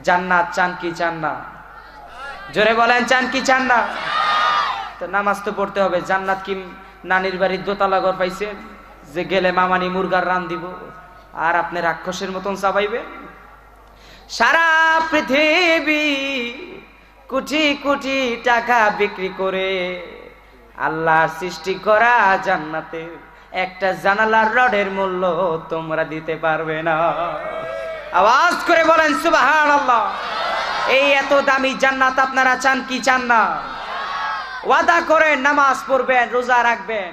জান্নাত চান কি চান না? জোরে বলেন, চান কি চান না? তো নামাজ তো পড়তে হবে। জান্নাত কি নানির বাড়ির দোতলা ঘর পাইছেন যে গেলে মামানি মুরগার রান দিব। আর আপনি রাক্ষসের মতন চাবাইবেন সারা পৃথিবী কোটি কোটি টাকা বিক্রি করে আল্লাহ সৃষ্টি করা জান্নাতে। একটা জানালার রডের মূল্য তোমরা দিতে পারবে না। আওয়াজ করে বলেন সুবাহান আল্লাহ এই এত দামি জান্নাত আপনারা চান কি চান না? ওয়াদা করেন নামাজ পড়বেন রোজা রাখবেন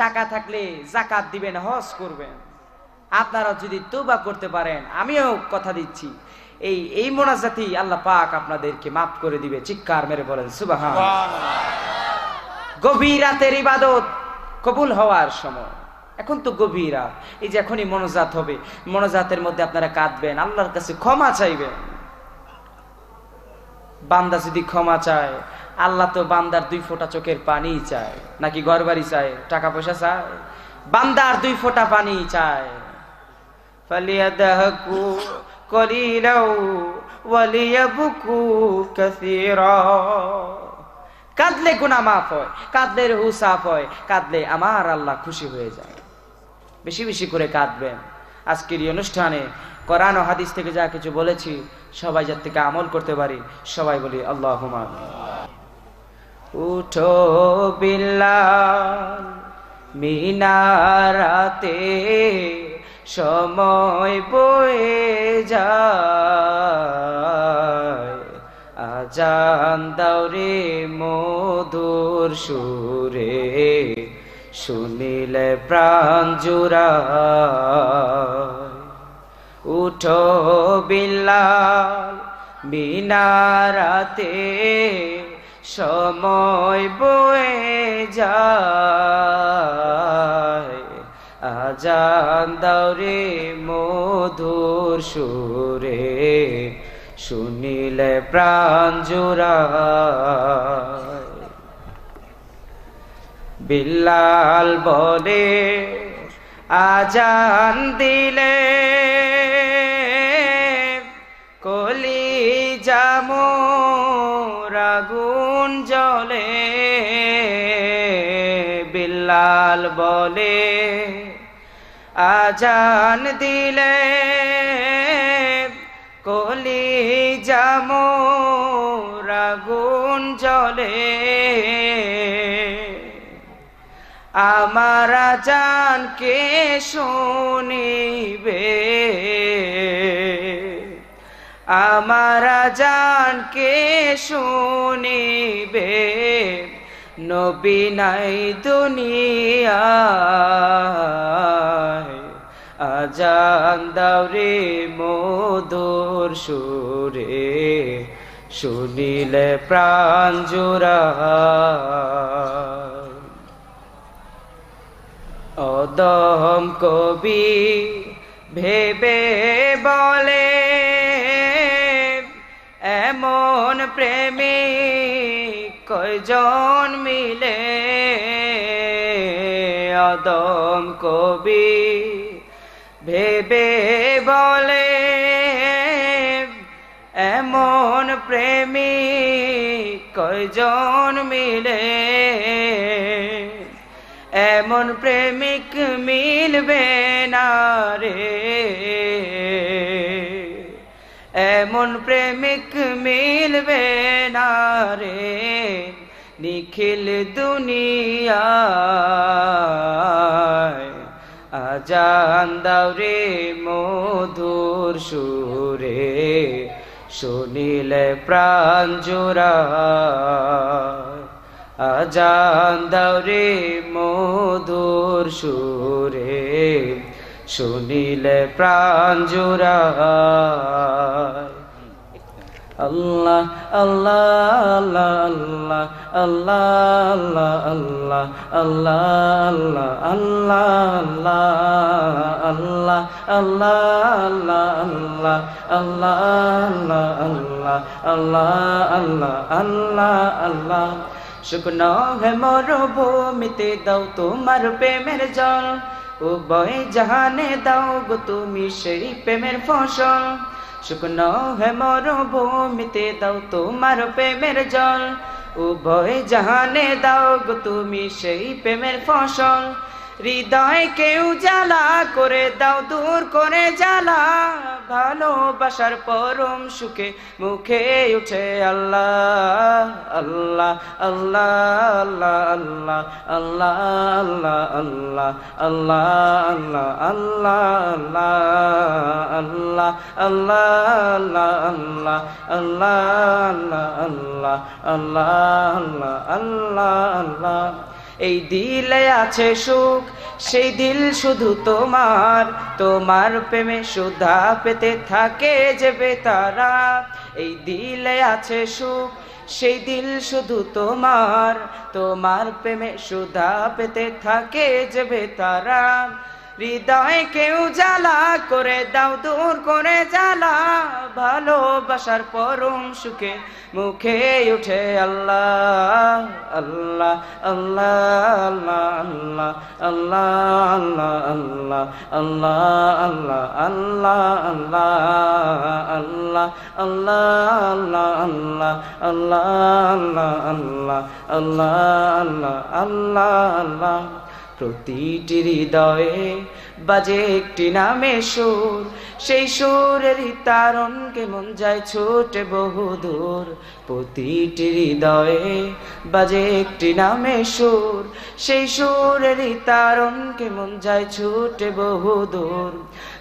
টাকা থাকলে জাকাত দিবেন হজ করবেন। আপনারা যদি তোবা করতে পারেন আমিও কথা দিচ্ছি। এই এই মোনাজাতি আল্লাহ পাক আপনাদেরকে মাফ করে দিবে চিৎকার মেরে বলেন সুবাহান গভীর রাতের ইবাদত কবুল হওয়ার সময়। এখন তো গভীর। রাত এই যে এখনই মনোজাত হবে। মনোজাতের মধ্যে আপনারা কাঁদবেন। আল্লাহর কাছে ক্ষমা চাইবেন। বান্দা যদি ক্ষমা চায়, আল্লাহ তো বান্দার দুই ফোঁটা চোখের পানি চায়। নাকি ঘর বাড়ি চায়? টাকা পয়সা চায়? বান্দার দুই ফোঁটা পানি চায়। কাঁদলে গুনা মাফ হয়, কাঁদলে রুহু সাফ হয়, কাঁদলে আমার আল্লাহ খুশি হয়ে যায়। বেশি বেশি করে কাঁদবেন আজকের এই অনুষ্ঠানে কোরআন ও হাদিস থেকে যা কিছু বলেছি, সবাই যার থেকে আমল করতে পারি, সবাই বলি আল্লাহ উঠো বিল্লাল, মিনারাতে সময় বয়ে যায়। আজান দাওরে মধুর সুরে। শুনিলে প্রাণ জুড়ায়। উঠো বিল্লাল মিনারাতে সময় বয়ে যায়। আজান দাওরে মধুর সুরে, শুনিলে প্রাণ জুড়ায়। বিল্লাল বলে, আজান দিলে কলি জামো রাগুন জলে বিল্লাল বলে, আজান দিলে কলি জামো রাগুন জলে আমার জানকে শুনিবে। আমার জানকে শুনিবে। নবী নাই দুনিয়ায়। আজান দাওরে মধুর সুরে। শুনিলে প্রাণ জোড়ায়। অদম কবি ভেবে বলে, এমন প্রেমী কয়জন মিলে? অদম কবি ভেবে বলে, এমন প্রেমী কয়জন মিলে? এমন প্রেমিক মিলবে না রে। এমন প্রেমিক মিলবে না রে। নিখিল দুনিয়ায় আজান দাওরে মধুর সুরে। শুনিলে প্রাণ জোড়ায় আজান দাওরে মধুর সুরে শুনিলে প্রাণ জুড়ায় আল্লাহ আল্লাহ আল্লাহ আল্লাহ আল্লাহ আল্লাহ আল্লাহ আল্লাহ আল্লাহ আল্লাহ আল্লাহ আল্লাহ আল্লাহ আল্লাহ আল্লাহ আল্লাহ শুকনো হে মরুভূমিতে দাও তোমার প্রেমের জল। উভয় জাহানে দাও গো তুমি সেই প্রেমের ফসল। শুকনো হে মরুভূমিতে দাও তোমার প্রেমের জল। উভয় জাহানে দাও গো তুমি সেই প্রেমের ফসল। হৃদয় কেউ জ্বালা করে দাও দূর করে জ্বালা ভালোবাসার পরম সুখে মুখে উঠে আল্লাহ আল্লাহ আল্লাহ আল্লাহ আল্লাহ আল্লাহ আল্লাহ আল্লাহ আল্লাহ আল্লাহ আল্লাহ আল্লাহ আল্লাহ আল্লাহ আল্লাহ আল্লাহ আল্লাহ আল্লাহ আল্লাহ এই দিলে আছে সুখ, সেই দিল শুধু তোমার। তোমার প্রেমে সুধা পেতে থাকে যে বেতারা। এই দিলে আছে সুখ, সেই দিল শুধু তোমার। তোমার প্রেমে সুধা পেতে থাকে যে বেতারা। হৃদয় কেউ জ্বালা করে দাও দূর করে জ্বালা ভালোবাসার পরম সুখে মুখে উঠে আল্লাহ আল্লাহ আল্লাহ আল্লাহ আল্লাহ আল্লাহ আল্লাহ আল্লাহ আল্লাহ আল্লাহ আল্লাহ আল্লাহ আল্লাহ আল্লাহ আল্লাহ আল্লাহ আল্লাহ আল্লাহ আল্লাহ প্রতিটি হৃদয়ে বাজে একটি নামে সুর। সেই সুরের তারণকে মন যায় ছোটে বহুদূর। প্রতিটি হৃদয়ে বাজে একটি নামে সুর। সেই সুরের তারণকে মন যায় ছুটে বহুদূর।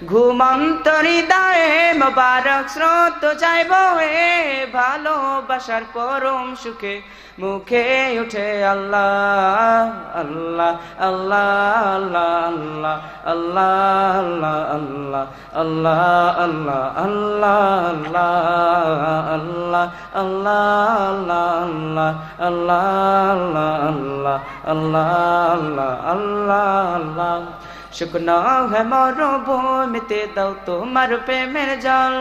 ঘুমন্ত হৃদয়ে মোবারক স্রোত যাইব হে ভালোবাসার পরম সুখে মুখে উঠে আল্লাহ আল্লাহ আল্লাহ আল্লাহ আল্লাহ আল্লাহ আল্লাহ আল্লাহ আল্লাহ আল্লাহ আল্লাহ আল্লাহ আল্লাহ আল্লাহ আল্লাহ আল্লাহ আল্লাহ আল্লাহ শুকনা হে মরুভূমিতে দাও তোমার প্রেমের জল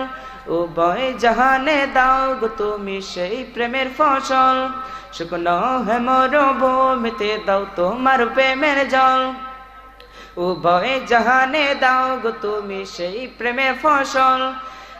উভয় জাহানে দাও গো তুমি সেই প্রেমের ফসল শুকনো হে মরুভূমিতে দাও তোমার প্রেমের জল উভয় জাহানে দাও গো তুমি সেই প্রেমে ফসল।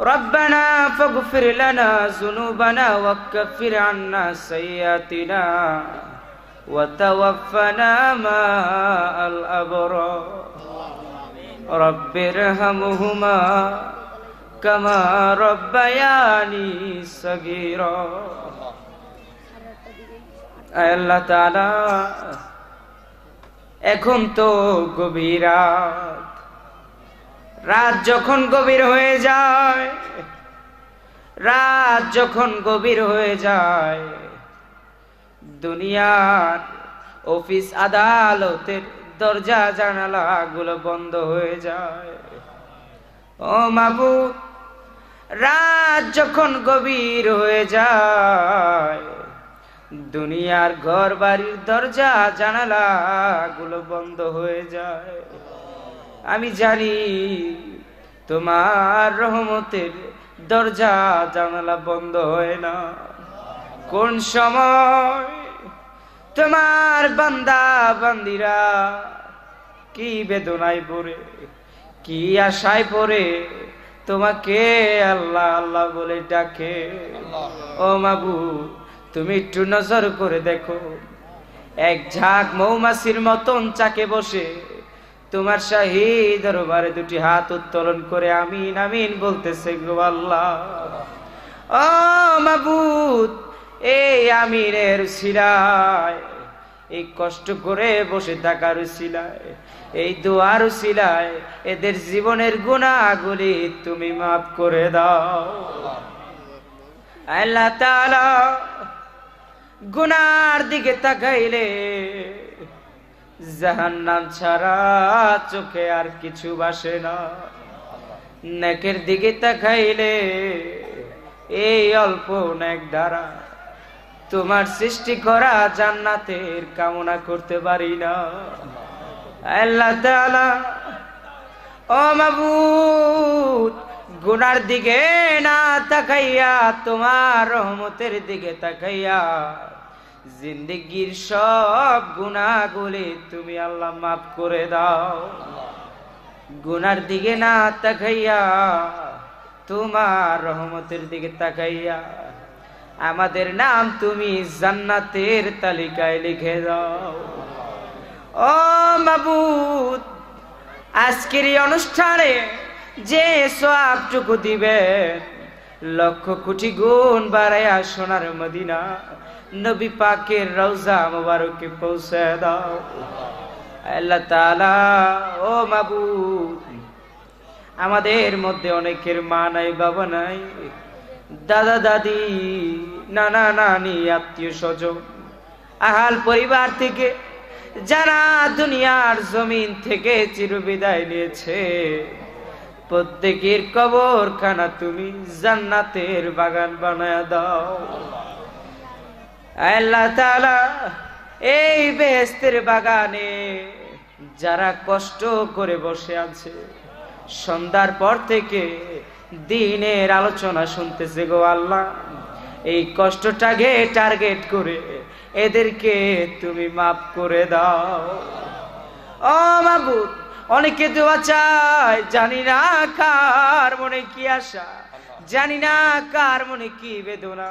ربنا فاغفر لنا ذنوبنا وكفر عنا سيئاتنا وتوفنا مع الأبرار رب ارحمهما كما ربياني صغيرا এখন তো গভীর রাত। যখন গভীর হয়ে যায়, রাত যখন গভীর হয়ে যায়, দুনিয়ার অফিস আদালতের দরজা জানালা গুলো বন্ধ হয়ে যায়। ও মাবু রাত যখন গভীর হয়ে যায় দুনিয়ার ঘর বাড়ির দরজা, জানালা গুলো বন্ধ হয়ে যায়। আমি জানি তোমার রহমতের দরজা, জানালা বন্ধ হয় না। কোন সময় তোমার বান্দা, বান্দিরা কি বেদনায় পড়ে, কি আশায় পড়ে, তোমাকে আল্লাহ আল্লাহ বলে ডাকে। ও মাবু তুমি একটু নজর করে দেখো। এক ঝাঁক মৌমাছির মতন চাকে বসে। তোমার শাহী দরবারে দুটি হাত উত্তোলন করে আমিন আমিন বলতেছে, গো আল্লাহ, ও মাবুদ, এই আমিরের শিলায়, এই কষ্ট করে বসে থাকার শিলায়, এই দোয়ার শিলায়, এদের জীবনের গুণাগুলি তুমি মাফ করে দাও। আল্লাহ তাআলা গুনার দিকে তাকাইলে জাহান্নাম ছাড়া চোখে আর কিছু বাসে না। নেকের দিকে তাকাইলে এই অল্প নেক দ্বারা তোমার সৃষ্টি করা জান্নাতের কামনা করতে পারি না। আল্লাহ ও মাবুদ গুনার দিকে না তাকাইয়া, তোমার রহমতের দিকে তাকাইয়া, জিন্দগির সব গুণাগুলি তুমি আল্লাহ মাফ করে দাও। গুনার দিকে না তাকাইয়া, তোমার রহমতের দিকে তাকাইয়া, আমাদের নাম তুমি জান্নাতের তালিকায় লিখে দাও। ও মাবুদ, আজকের এই অনুষ্ঠানে যে সবটুকু দিবেন লক্ষ কোটি গুণ বাড়াইয়া সোনার মদিনা। নবী পাকের রওজা মোবারকে পৌঁছে দাও। আল্লাহ তালা ও মাবুদ, আমাদের মধ্যে অনেকের মা নাই, বাবা নাই। দাদা, দাদি, নানা, নানি, আত্মীয় স্বজন, আহাল পরিবার থেকে যারা দুনিয়ার জমিন থেকে চিরবিদায় নিয়েছে। প্রত্যেকের কবর খানা তুমি জান্নাতের বাগান বানায় দাও। আল্লাহ তাআলা এই বেহেস্তের বাগানে যারা কষ্ট করে বসে আছে, সন্ধ্যার পর থেকে দিনের আলোচনা শুনতেছে গো আল্লাহ। এই কষ্টটাকে টার্গেট করে এদেরকে তুমি মাফ করে দাও। ও মাবুদ অনেকে দোয়া চায় জানি না কার মনে কি আশা জানি না কার মনে কি বেদনা।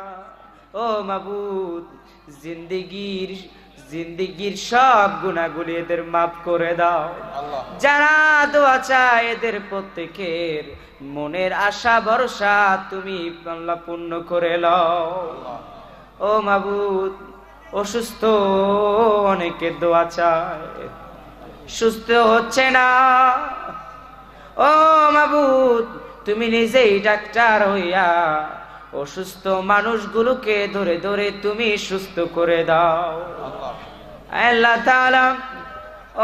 ও মাবুদ জিন্দিগির জিন্দিগির সব গুণাগুলি এদের মাফ করে দাও। যারা দোয়া চায় এদের প্রত্যেকের মনের আশা ভরসা তুমি আল্লাহ পূর্ণ করে লও। ও মাবুদ অসুস্থ অনেকে দোয়া চায়। সুস্থ হচ্ছে না। ও মাবুদ তুমি নিজেই ডাক্তার হইয়া অসুস্থ মানুষগুলোকে ধরে ধরে তুমি সুস্থ করে দাও। আল্লাহ তাআলা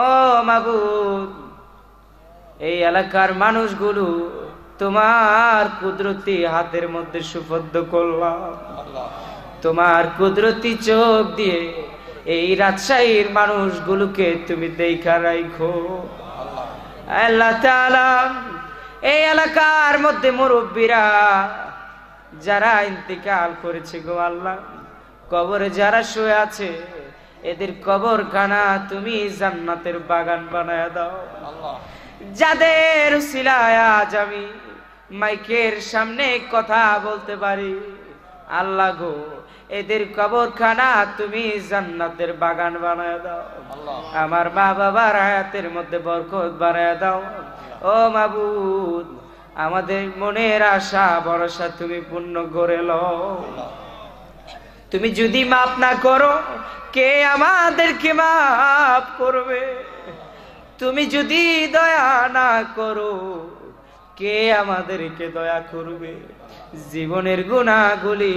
ও মাবুদ এই এলাকার মানুষগুলো তোমার কুদরতি হাতের মধ্যে সুপদ্ধ করলাম। তোমার কুদরতি চোখ দিয়ে এই রাজশাহীর মানুষগুলোকে তুমি দেখা রাখো আল্লাহ এই এলাকার মধ্যে মুরব্বীরা যারা ইন্তেকাল করেছে গো আল্লাহ কবরে যারা শুয়ে আছে এদের কবর খানা তুমি জান্নাতের বাগান বানায় দাও। আল্লাহ। যাদের সিলায় আজ আমি মাইকের সামনে কথা বলতে পারি আল্লাহ গো এদের কবরখানা তুমি জান্নাতের বাগান বানায় দাও। আমার মা বাবার হায়াতের মধ্যে বরকত বাড়ায় দাও। ও মাবুদ আমাদের মনের আশা ভরসা তুমি পূর্ণ করে লও। তুমি যদি মাপ না করো কে আমাদেরকে মাফ করবে? তুমি যদি দয়া না করো কে আমাদেরকে দয়া করবে? জীবনের গুণাগুলি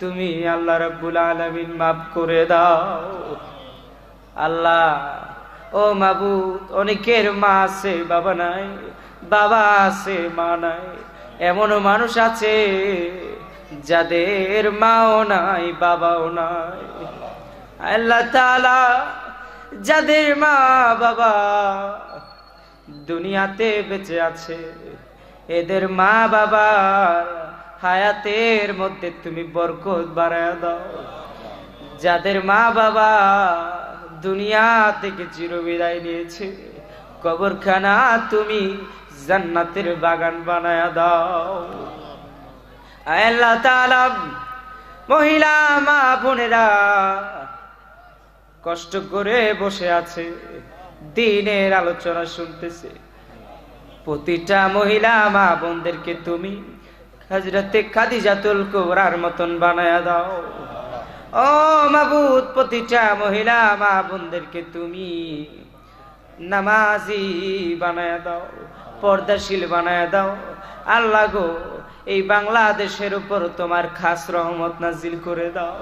তুমি আল্লাহ রাব্বুল আলামিন মাফ করে দাও। আল্লাহ, ও মাবুদ, অনেকের মা আছে, বাবা নাই, বাবা আছে, মা নাই, এমনও মানুষ আছে যাদের মাও নাই, বাবাও নাই। আল্লাহ তালা যাদের মা, বাবা দুনিয়াতে বেঁচে আছে, এদের মা বাবার হায়াতের মধ্যে তুমি বরকত বাড়ায় দাও। যাদের মা বাবা দুনিয়া থেকে চিরবিদায় নিয়েছে, কবরখানা তুমি জান্নাতের বাগান বানায় দাও। আল্লাহ তাআলা, মহিলা মা বোনেরা কষ্ট করে বসে আছে, দিনের আলোচনা শুনতেছে। প্রতিটা মহিলা মা বোনদেরকে তুমি হাজরতে খাদিজাতুল কুবরার মতন বানায়া দাও। ও মাবুদ, প্রতিটা মহিলা, মা বোনদেরকে তুমি নামাজি বানায়া দাও, পর্দাশীল বানায়া দাও। আল্লাহ গো, এই বাংলাদেশের উপর তোমার খাস রহমত নাজিল করে দাও।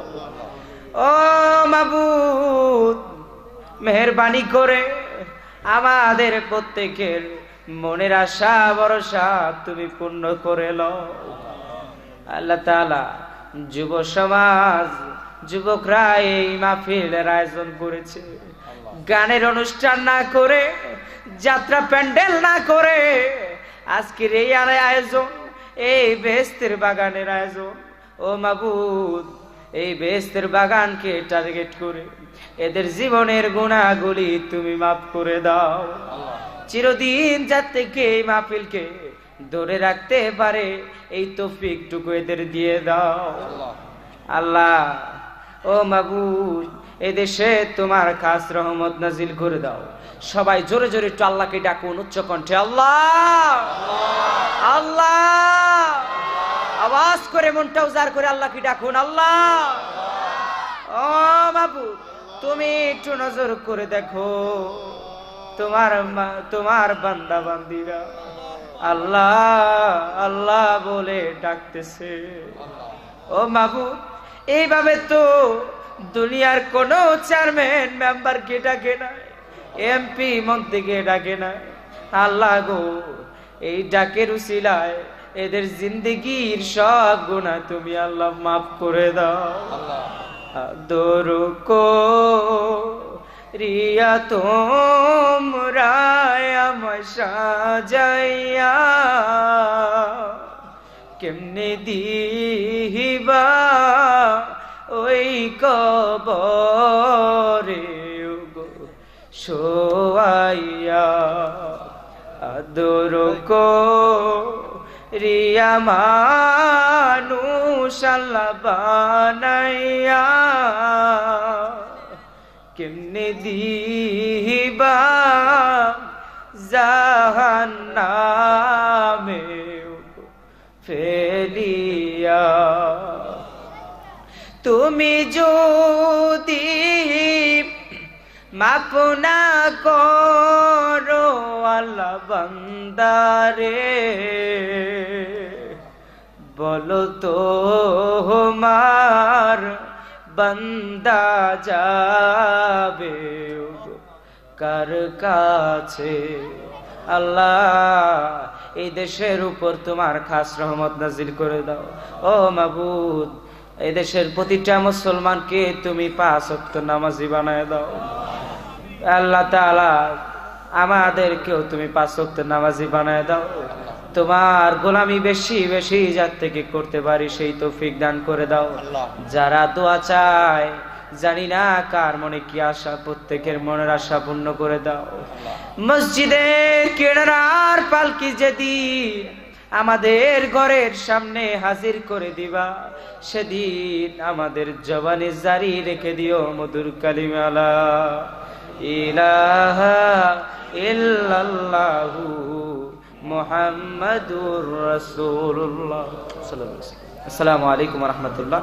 ও মাবুদ, মেহরবানি করে আমাদের প্রত্যেকের মনের আশা, ভরসা তুমি পূর্ণ করে লও। আল্লাহ তাআলা যুব সমাজ, যুবকরা এই মাহফিলের আয়োজন করেছে। গানের অনুষ্ঠান না করে, যাত্রা প্যান্ডেল না করে, আজকের এই আয়োজন, এই বেস্তের বাগানের আয়োজন। ও মাবুদ, এই বেস্তের বাগানকে টার্গেট করে, এদের জীবনের গুণাগুলি তুমি মাফ করে দাও। চিরদিন থেকে এই মাহফিলকে ধরে রাখতে পারে, এই তৌফিকটুকু এদের দিয়ে দাও। আল্লাহ, ও মাবুদ, এদেশে তোমার খাস রহমত নাজিল করে দাও। সবাই জোরে জোরে একটু আল্লাহকে ডাকুন উচ্চ কণ্ঠে, আল্লাহ! আল্লাহ! আওয়াজ করে মনটা উজার করে আল্লাহকে ডাকুন, আল্লাহ! ও বাবু তুমি একটু নজর করে দেখো। তোমার তোমার বান্দা বান্দিরা। আল্লাহ আল্লাহ বলে ডাকতেছে। ও মাবু এইভাবে তো দুনিয়ার কোন চেয়ারম্যান মেম্বারকে ডাকে না এমপি মন্ত্রীকে ডাকে না। আল্লাহ গো এই ডাকের উসিলায় এদের জিন্দগির সব গুণা তুমি আল্লাহ মাফ করে দাও। আদর কো রিয়া তোমরা সাজাইয়া কেমনে দিহিবা ওই কবরে গো শোয়াইয়া আদর কো রিয়া মানুষ বানাইয়া কেমনে দিবা জাহান্নামে ফেলিয়া? তুমি যদি মাপ না করো আল্লাহ বান্দারে বলো তো মার বান্দা যাবে কার কাছে আল্লাহ এই দেশের উপর তোমার খাস রহমত নাজিল করে দাও ও মাবুদ এই দেশের প্রতিটা মুসলমানকে তুমি পাঁচ ওয়াক্ত নামাজি বানায় দাও আল্লাহ তাআলা, আমাদেরকেও তুমি পাঁচ ওয়াক্ত নামাজি বানায় দাও। তোমার গোলামি বেশি বেশি যার থেকে করতে পারি সেই তৌফিক দান করে দাও। যারা দোয়া চায় জানি না কার মনে কি আশা প্রত্যেকের মনের আশা পূর্ণ করে দাও। মসজিদের কেনার পালকি যেদিন আমাদের ঘরের সামনে হাজির করে দিবা সেদিন আমাদের জবানে জারি রেখে দিও মধুর কালিমালা ইলাহা ইল্লাল্লাহু মুহাম্মাদুর রাসূলুল্লাহ সাল্লাল্লাহু আলাইহি ওয়াসাল্লাম। আসসালামু আলাইকুম ওয়া রাহমাতুল্লাহ